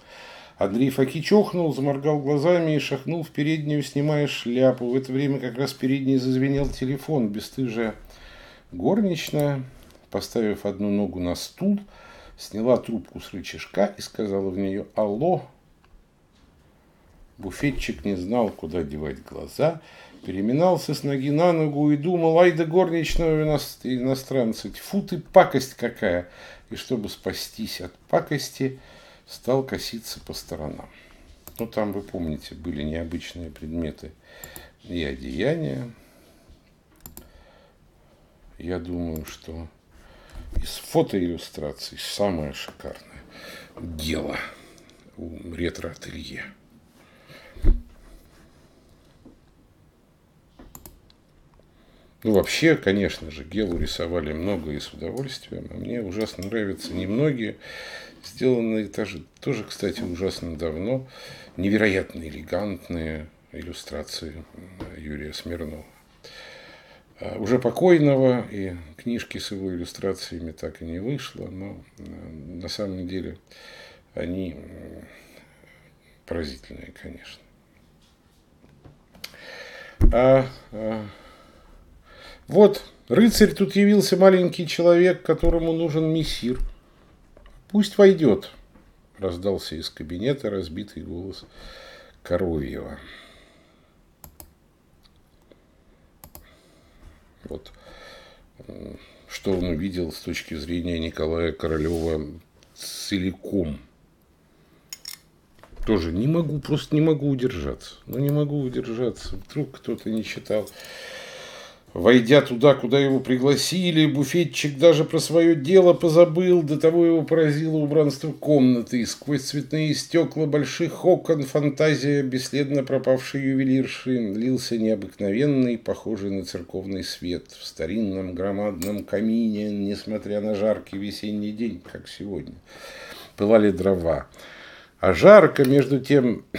Андрей Факич охнул, заморгал глазами и шахнул в переднюю, снимая шляпу. В это время как раз передний зазвенел телефон. Бестыжая горничная, поставив одну ногу на стул, сняла трубку с рычажка и сказала в нее «Алло». Буфетчик не знал, куда девать глаза, переминался с ноги на ногу и думал, ай да горничного иностранца, тьфу ты, пакость какая. И чтобы спастись от пакости, стал коситься по сторонам. Ну, там, вы помните, были необычные предметы и одеяния. Я думаю, что из фотоиллюстраций самое шикарное дело у ретро-ателье. Ну, вообще, конечно же, Гелу рисовали много и с удовольствием, а мне ужасно нравятся немногие сделанные тоже, тоже, кстати, ужасно давно, невероятно элегантные иллюстрации Юрия Смирнова. А уже покойного, и книжки с его иллюстрациями так и не вышло, но э, на самом деле они поразительные, конечно. А, а, вот, рыцарь тут явился маленький человек, которому нужен мессир – Пусть войдет, раздался из кабинета разбитый голос Коровьева. Вот что он увидел с точки зрения Николая Королева целиком. Тоже не могу, просто не могу удержаться. Ну, не могу удержаться. Вдруг кто-то не читал Войдя туда, куда его пригласили, буфетчик даже про свое дело позабыл, до того его поразило убранство комнаты, и сквозь цветные стекла больших окон фантазия бесследно пропавшей ювелирши лился необыкновенный, похожий на церковный свет в старинном громадном камине, несмотря на жаркий весенний день, как сегодня. Пылали дрова. А жарко, между тем,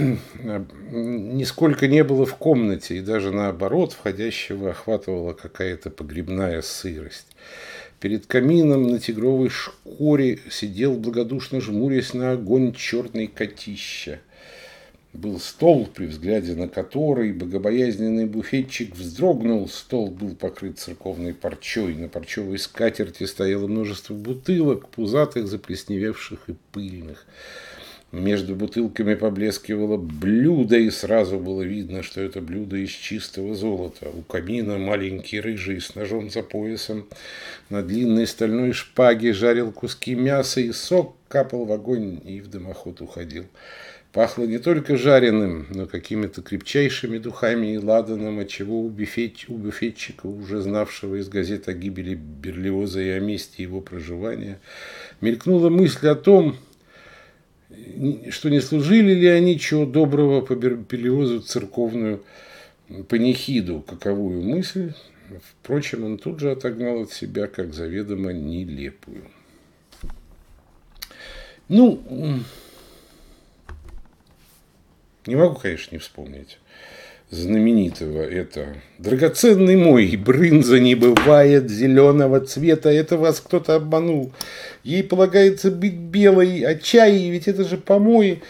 нисколько не было в комнате, и даже наоборот, входящего охватывала какая-то погребная сырость. Перед камином на тигровой шкуре сидел, благодушно жмурясь на огонь черный котища. был стол, при взгляде на который богобоязненный буфетчик вздрогнул. Стол был покрыт церковной парчой. На парчевой скатерти стояло множество бутылок, пузатых, заплесневевших и пыльных. Между бутылками поблескивало блюдо, и сразу было видно, что это блюдо из чистого золота. У камина маленький рыжий с ножом за поясом на длинной стальной шпаге жарил куски мяса, и сок капал в огонь и в дымоход уходил. Пахло не только жареным, но какими-то крепчайшими духами и ладаном, отчего у, буфет, у буфетчика, уже знавшего из газет о гибели Берлиоза и о месте его проживания, мелькнула мысль о том, что не служили ли они чего доброго по Берлиозу церковную панихиду, каковую мысль, впрочем, он тут же отогнал от себя как заведомо нелепую. Ну, не могу, конечно, не вспомнить знаменитого это «Драгоценный мой, брынза не бывает зеленого цвета, это вас кто-то обманул. Ей полагается быть белой, а чай, ведь это же помои».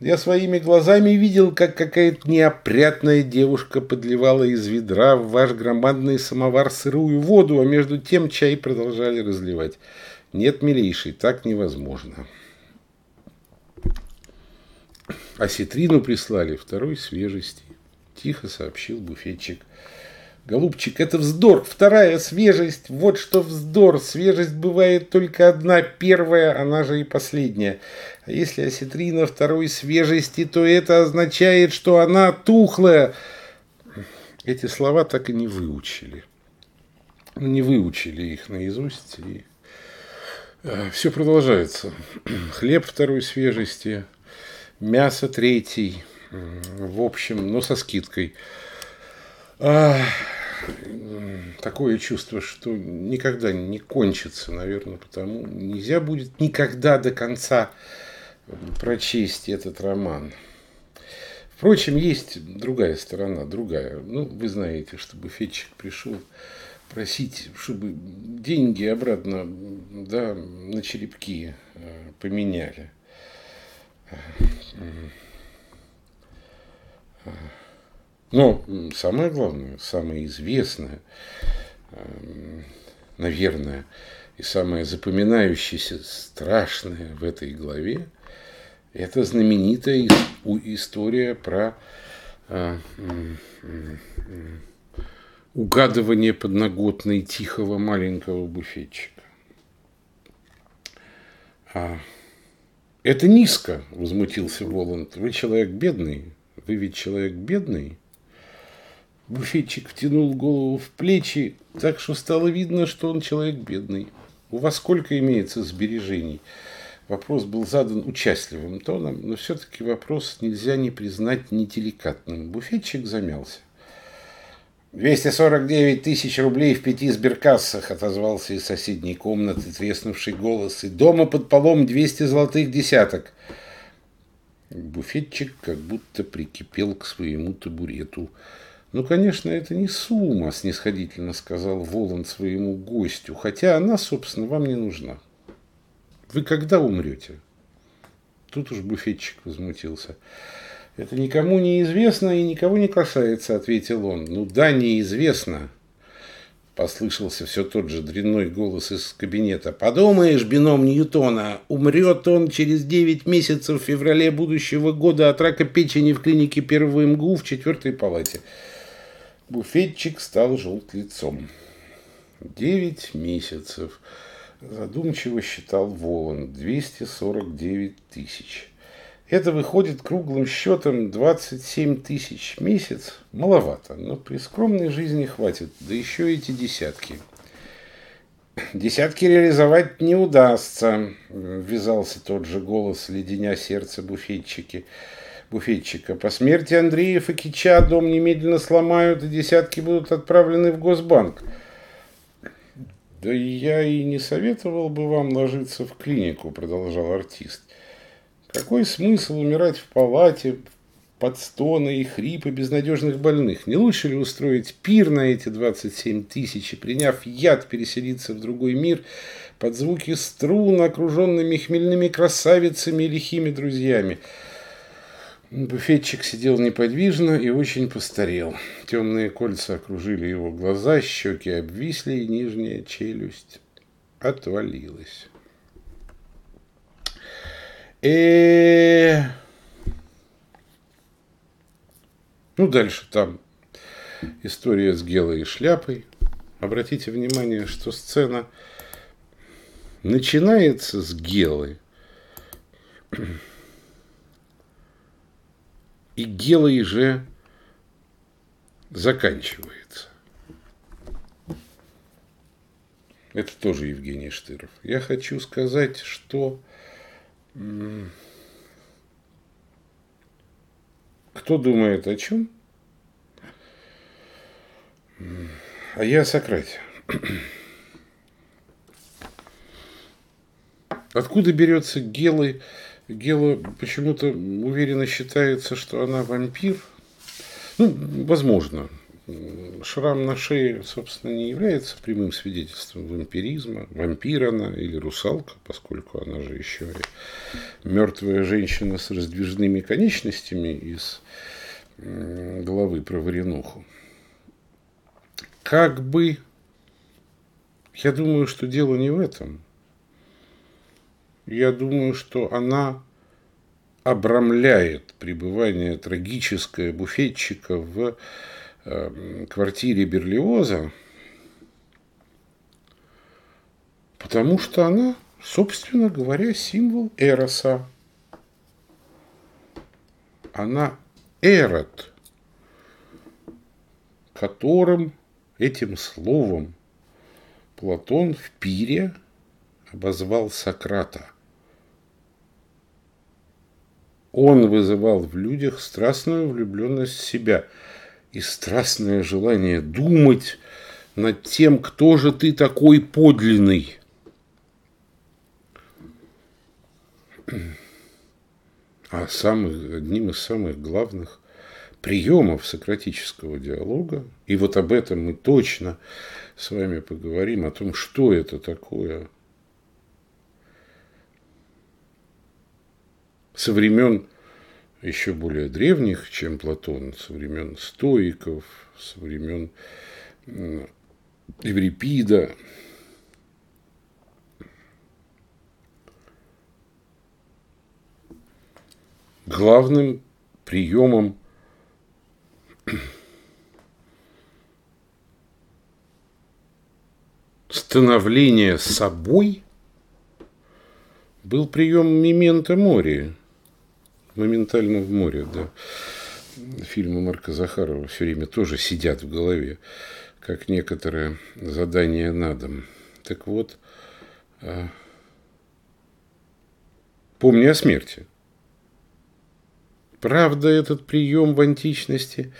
Я своими глазами видел, как какая-то неопрятная девушка подливала из ведра в ваш громадный самовар сырую воду, а между тем чай продолжали разливать. Нет, милейший, так невозможно. А ситрину прислали второй свежести. Тихо сообщил буфетчик. Голубчик, это вздор, вторая свежесть. Вот что вздор. Свежесть бывает только одна, первая, она же и последняя. А если осетрина второй свежести, то это означает, что она тухлая. Эти слова так и не выучили. Не выучили их наизусть. И... Э, Все продолжается. Хлеб второй свежести, мясо третий, в общем, но со скидкой. А, такое чувство, что никогда не кончится, наверное, потому нельзя будет никогда до конца прочесть этот роман. Впрочем, есть другая сторона, другая. Ну, вы знаете, что буфетчик пришел просить, чтобы деньги обратно да, на черепки э, поменяли. Но самое главное, самое известное, эм, наверное, и самое запоминающееся, страшное в этой главе, это знаменитая история про э, угадывание подноготной тихого маленького буфетчика. А это низко, возмутился Воланд. Вы человек бедный, вы ведь человек бедный. Буфетчик втянул голову в плечи, так что стало видно, что он человек бедный. У вас сколько имеется сбережений? Вопрос был задан участливым тоном, но все-таки вопрос нельзя не признать неделикатным. Буфетчик замялся. 249 тысяч рублей в пяти сберкассах, отозвался из соседней комнаты треснувший голос. И дома под полом 200 золотых десяток. Буфетчик как будто прикипел к своему табурету. «Ну, конечно, это не сумма», – снисходительно сказал Волан своему гостю, «хотя она, собственно, вам не нужна. Вы когда умрете?» Тут уж буфетчик возмутился. «Это никому не известно и никого не касается», – ответил он. «Ну да, неизвестно. Послышался все тот же дрянной голос из кабинета. «Подумаешь, бином Ньютона, умрет он через 9 месяцев в феврале будущего года от рака печени в клинике первого МГУ в четвертой палате». Буфетчик стал желт лицом. «Девять месяцев», – задумчиво считал Волан, – «249 тысяч». Это выходит круглым счетом 27 тысяч в месяц. Маловато, но при скромной жизни хватит. Да еще эти десятки. Десятки реализовать не удастся, ввязался тот же голос, леденя сердце буфетчики. буфетчика. По смерти Андреев и Кича дом немедленно сломают, и десятки будут отправлены в Госбанк. Да я и не советовал бы вам ложиться в клинику, продолжал артист. Какой смысл умирать в палате под стоны и хрипы безнадежных больных? Не лучше ли устроить пир на эти 27 тысяч и, приняв яд, переселиться в другой мир под звуки струн, окруженными хмельными красавицами и лихими друзьями? Буфетчик сидел неподвижно и очень постарел. Темные кольца окружили его глаза, щеки обвисли, и нижняя челюсть отвалилась. Э, ну, дальше там история с Гелой и шляпой. Обратите внимание, что сцена начинается с Гелы. И Гелой же заканчивается. Это тоже Евгений Штыров. Я хочу сказать, что кто думает о чем? А я о Сократе. Откуда берется Гелы? Гела почему-то уверенно считается, что она вампир. Ну, возможно. Шрам на шее, собственно, не является прямым свидетельством вампиризма. Вампир она или русалка, поскольку она же еще и мертвая женщина с раздвижными конечностями из головы про варенуху. Как бы, я думаю, что дело не в этом. Я думаю, что она обрамляет пребывание трагическое буфетчика в квартире Берлиоза, потому что она, собственно говоря, символ Эроса. Она Эрот, которым Этим словом Платон в пире обозвал Сократа. Он вызывал в людях страстную влюбленность в себя и страстное желание думать над тем, кто же ты такой подлинный. А самых, одним из самых главных приемов сократического диалога. И вот об этом мы точно с вами поговорим, о том, что это такое. Со времен еще более древних, чем Платон, со времен стоиков, со времен Еврипида, главным приемом становление собой был прием мимента мори. Моментально в море, да. Фильмы Марка Захарова все время тоже сидят в голове, как некоторые задания на дом. Так вот, а, помни о смерти. Правда, этот прием в античности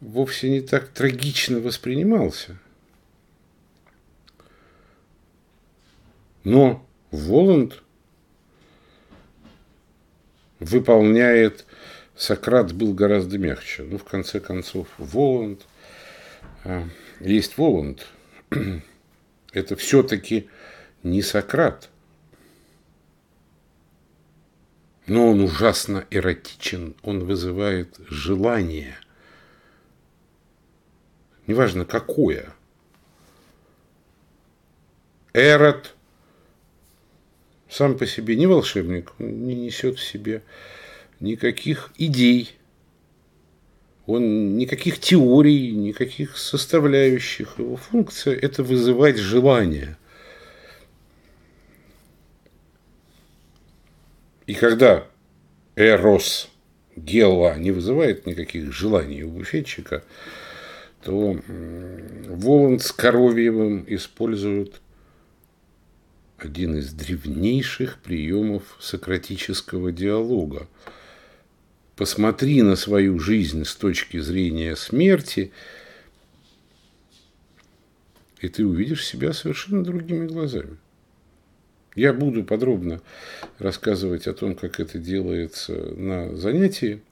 вовсе не так трагично воспринимался. Но Воланд выполняет, Сократ был гораздо мягче. Ну, в конце концов, Воланд, а, есть Воланд, это все-таки не Сократ – но он ужасно эротичен, он вызывает желание. Неважно какое. Эрот сам по себе не волшебник, не несет в себе никаких идей, он никаких теорий, никаких составляющих. Его функция – это вызывать желание. И когда эрос гела не вызывает никаких желаний у буфетчика, то Воланд с Коровьевым используют один из древнейших приемов сократического диалога. Посмотри на свою жизнь с точки зрения смерти, и ты увидишь себя совершенно другими глазами. Я буду подробно рассказывать о том, как это делается на занятии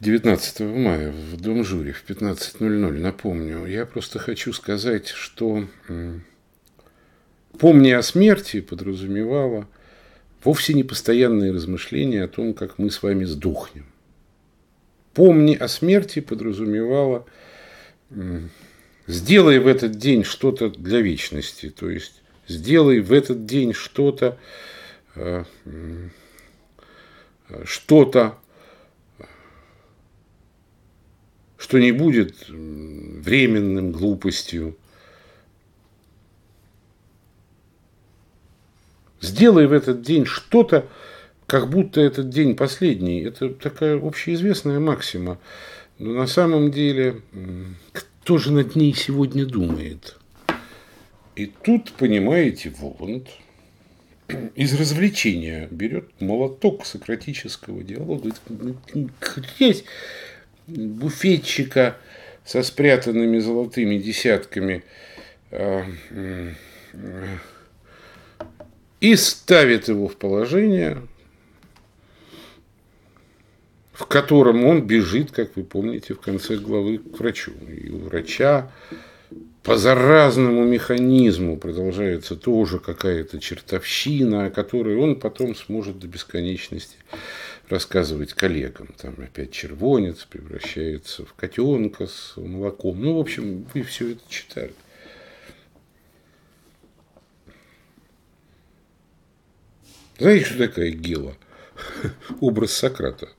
19 мая в Дом жюри в 15.00, напомню. Я просто хочу сказать, что «Помни о смерти» подразумевало вовсе не постоянные размышления о том, как мы с вами сдохнем. помни о смерти подразумевало сделай в этот день что-то для вечности, то есть сделай в этот день что-то, э, что-то, что не будет временным глупостью. Сделай в этот день что-то, как будто этот день последний. Это такая общеизвестная максима. Но на самом деле, кто же над ней сегодня думает? И тут, понимаете, Воланд из развлечения берет молоток сократического диалога, грязь буфетчика со спрятанными золотыми десятками а, и ставит его в положение, в котором он бежит, как вы помните, в конце главы к врачу. И у врача по заразному механизму продолжается тоже какая-то чертовщина, о которой он потом сможет до бесконечности рассказывать коллегам. Там опять червонец превращается в котенка с молоком. Ну, в общем, вы все это читали. Знаете, что такая Гела? Образ Сократа –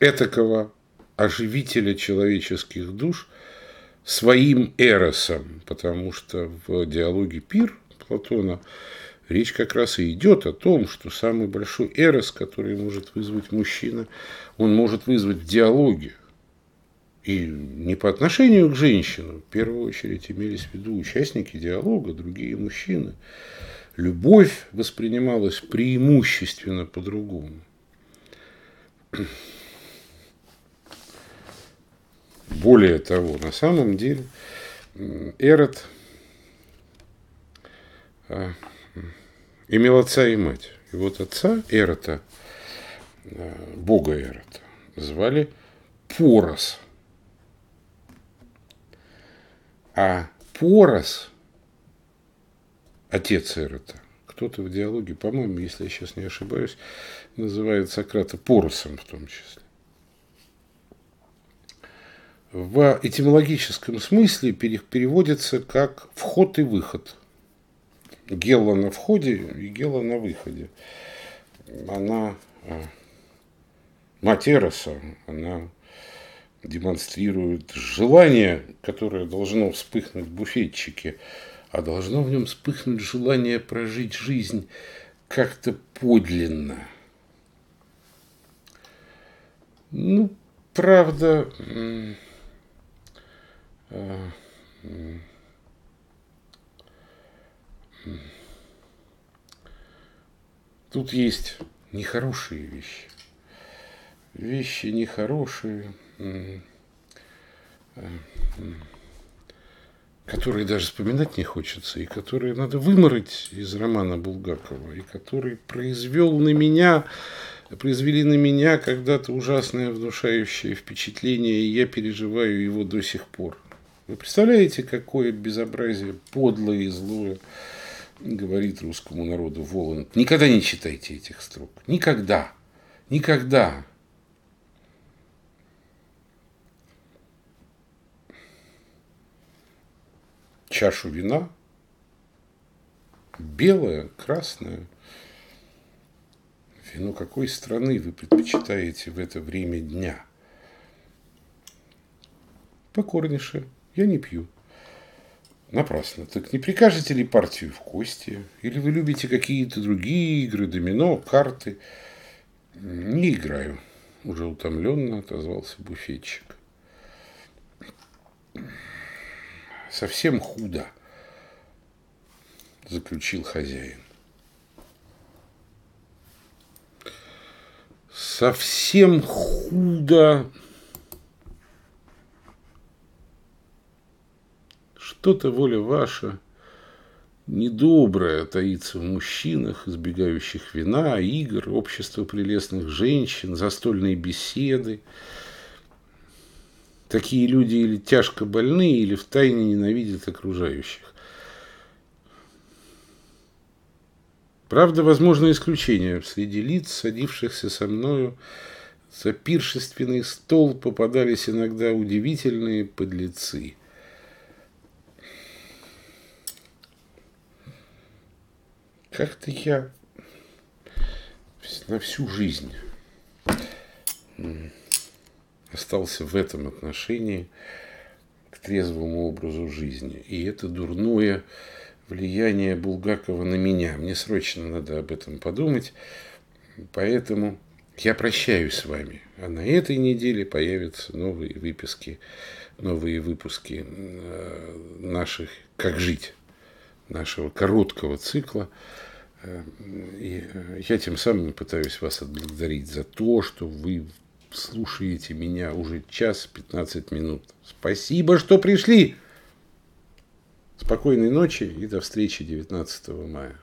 этакого оживителя человеческих душ своим эросом, потому что в диалоге Пир Платона речь как раз и идет о том, что самый большой эрос, который может вызвать мужчина, он может вызвать в диалоге. И не по отношению к женщинам, в первую очередь имелись в виду участники диалога, другие мужчины. Любовь воспринималась преимущественно по-другому. Более того, на самом деле Эрот а, имел отца и мать. И вот отца Эрота, а, бога Эрота, звали Порос. А Порос, отец Эрота, кто-то в диалоге, по-моему, если я сейчас не ошибаюсь, называет Сократа Поросом в том числе в этимологическом смысле переводится как вход и выход. Гелла на входе и гелла на выходе. Она а, мать Эроса, она демонстрирует желание, которое должно вспыхнуть в буфетчике, а должно в нем вспыхнуть желание прожить жизнь как-то подлинно. Ну, правда, Тут есть нехорошие вещи. Вещи нехорошие, которые даже вспоминать не хочется, и которые надо вымороть из романа Булгакова, и который произвел на меня, произвели на меня когда-то ужасное внушающее впечатление, и я переживаю его до сих пор. Вы представляете, какое безобразие подлое и злое говорит русскому народу Воланд. Никогда не читайте этих строк. Никогда. Никогда. Чашу вина. Белое, красное. Вино какой страны вы предпочитаете в это время дня? Покорнейше я не пью. Напрасно. Так не прикажете ли партию в кости? Или вы любите какие-то другие игры, домино, карты? Не играю. Уже утомленно отозвался буфетчик. Совсем худо, заключил хозяин. Совсем худо Что-то воля ваша недобрая таится в мужчинах, избегающих вина, игр, общества прелестных женщин, застольные беседы. Такие люди или тяжко больны, или втайне ненавидят окружающих. Правда, возможно исключение. Среди лиц, садившихся со мною за пиршественный стол, попадались иногда удивительные подлецы. Как-то я на всю жизнь остался в этом отношении к трезвому образу жизни. И это дурное влияние Булгакова на меня. Мне срочно надо об этом подумать. Поэтому я прощаюсь с вами. А на этой неделе появятся новые выпуски, новые выпуски э, наших «Как жить», нашего короткого цикла. Э, и э, я тем самым пытаюсь вас отблагодарить за то, что вы слушаете меня уже час 15 минут. Спасибо, что пришли! Спокойной ночи и до встречи 19 мая.